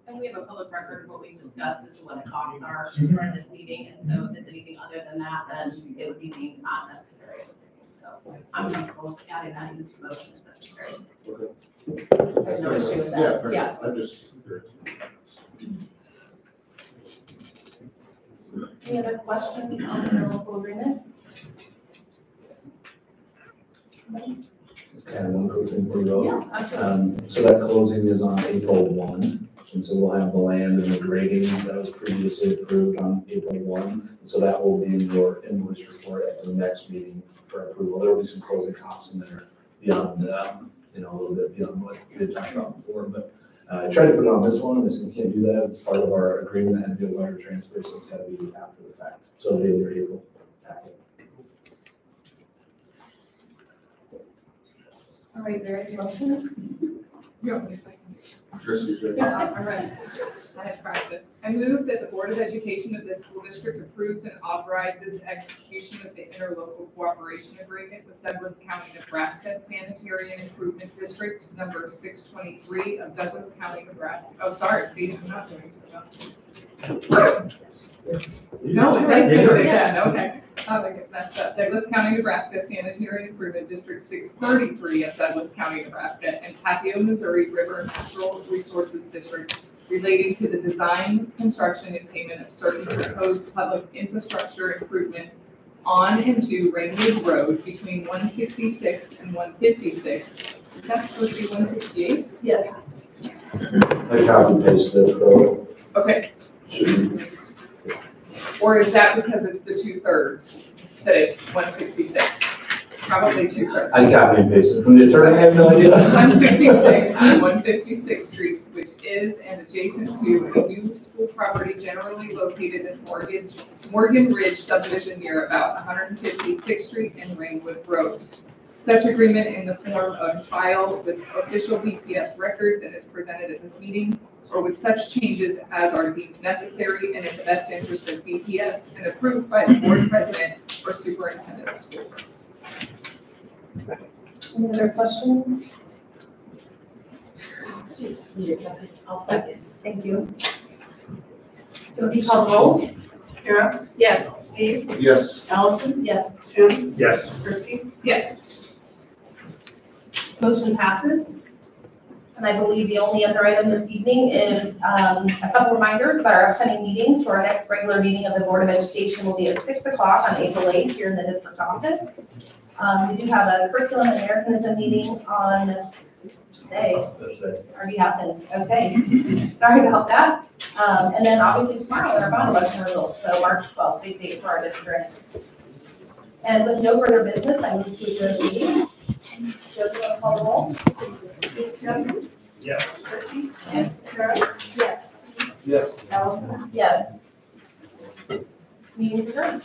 And we have a public record of what we discussed as to what the costs are during mm-hmm. this meeting, and so if it's anything other than that, then it would be deemed not necessary. So I'm comfortable adding that into the motion if necessary. There's no issue with that, yeah. I'm just. Any other questions on the interlocal agreement? kind of one quick thing for you. Yeah, absolutely. Um, so that closing is on April one, and so we'll have the land and the grading that was previously approved on April one. So that will be in your invoice report at the next meeting for approval. There will be some closing costs in there beyond, um, you know, a little bit beyond what we had talked about before, but uh, I tried to put it on this one, this, we can't do that, it's part of our agreement and do a wire transfer, so it's gotta be after the fact. So it'll be in your April packet. All right, there is a motion. <laughs> All right. I. I move that the Board of Education of this school district approves and authorizes execution of the interlocal cooperation agreement with Douglas County, Nebraska Sanitary and Improvement District number six twenty-three of Douglas County, Nebraska. Oh, sorry, see, I'm not doing so. No, it does say it again, okay. Oh, I get messed up. Douglas County, Nebraska Sanitary Improvement District six thirty-three of Douglas County, Nebraska, and Papio, Missouri River Natural Resources District relating to the design, construction, and payment of certain proposed public infrastructure improvements on and to Rainwood Road between one sixty-sixth and one fifty-sixth. Is that supposed to be one sixty-eight? Yes. I copy pasted it, so Okay, should be or is that because it's the two-thirds that it's one sixty-six? Probably two-thirds. I copy and pasted from the attorney, I have no idea. One sixty-six and one fifty-six streets, which is and adjacent to a new school property generally located in Morgan, Morgan Ridge subdivision near about one hundred and fifty-sixth Street and Rainwood Road. Such agreement in the form of file with official BPS records and is presented at this meeting, or with such changes as are deemed necessary and in the best interest of BPS and approved by the board president or superintendent of schools. Any other questions? Need a second? I'll second. Thank you. Jody, call roll. Kara? Yes. Steve? Yes. Allison? Yes. Tim? Yes. Christie? Yes. Motion passes. And I believe the only other item this evening is um, a couple reminders about our upcoming meetings. So our next regular meeting of the Board of Education will be at six o'clock on April eighth here in the district office. Um, We do have a curriculum Americanism meeting on today. Already happened, okay. <laughs> Sorry about that. Um, And then obviously tomorrow, our bond election results, so March twelfth, big date for our district. And with no further business, I move to adjourn the meeting. Joe, do you want to call the roll? Tim? Yes. Christie? And Kara? Yes. Yes. Allison? Yes. Meeting adjourned.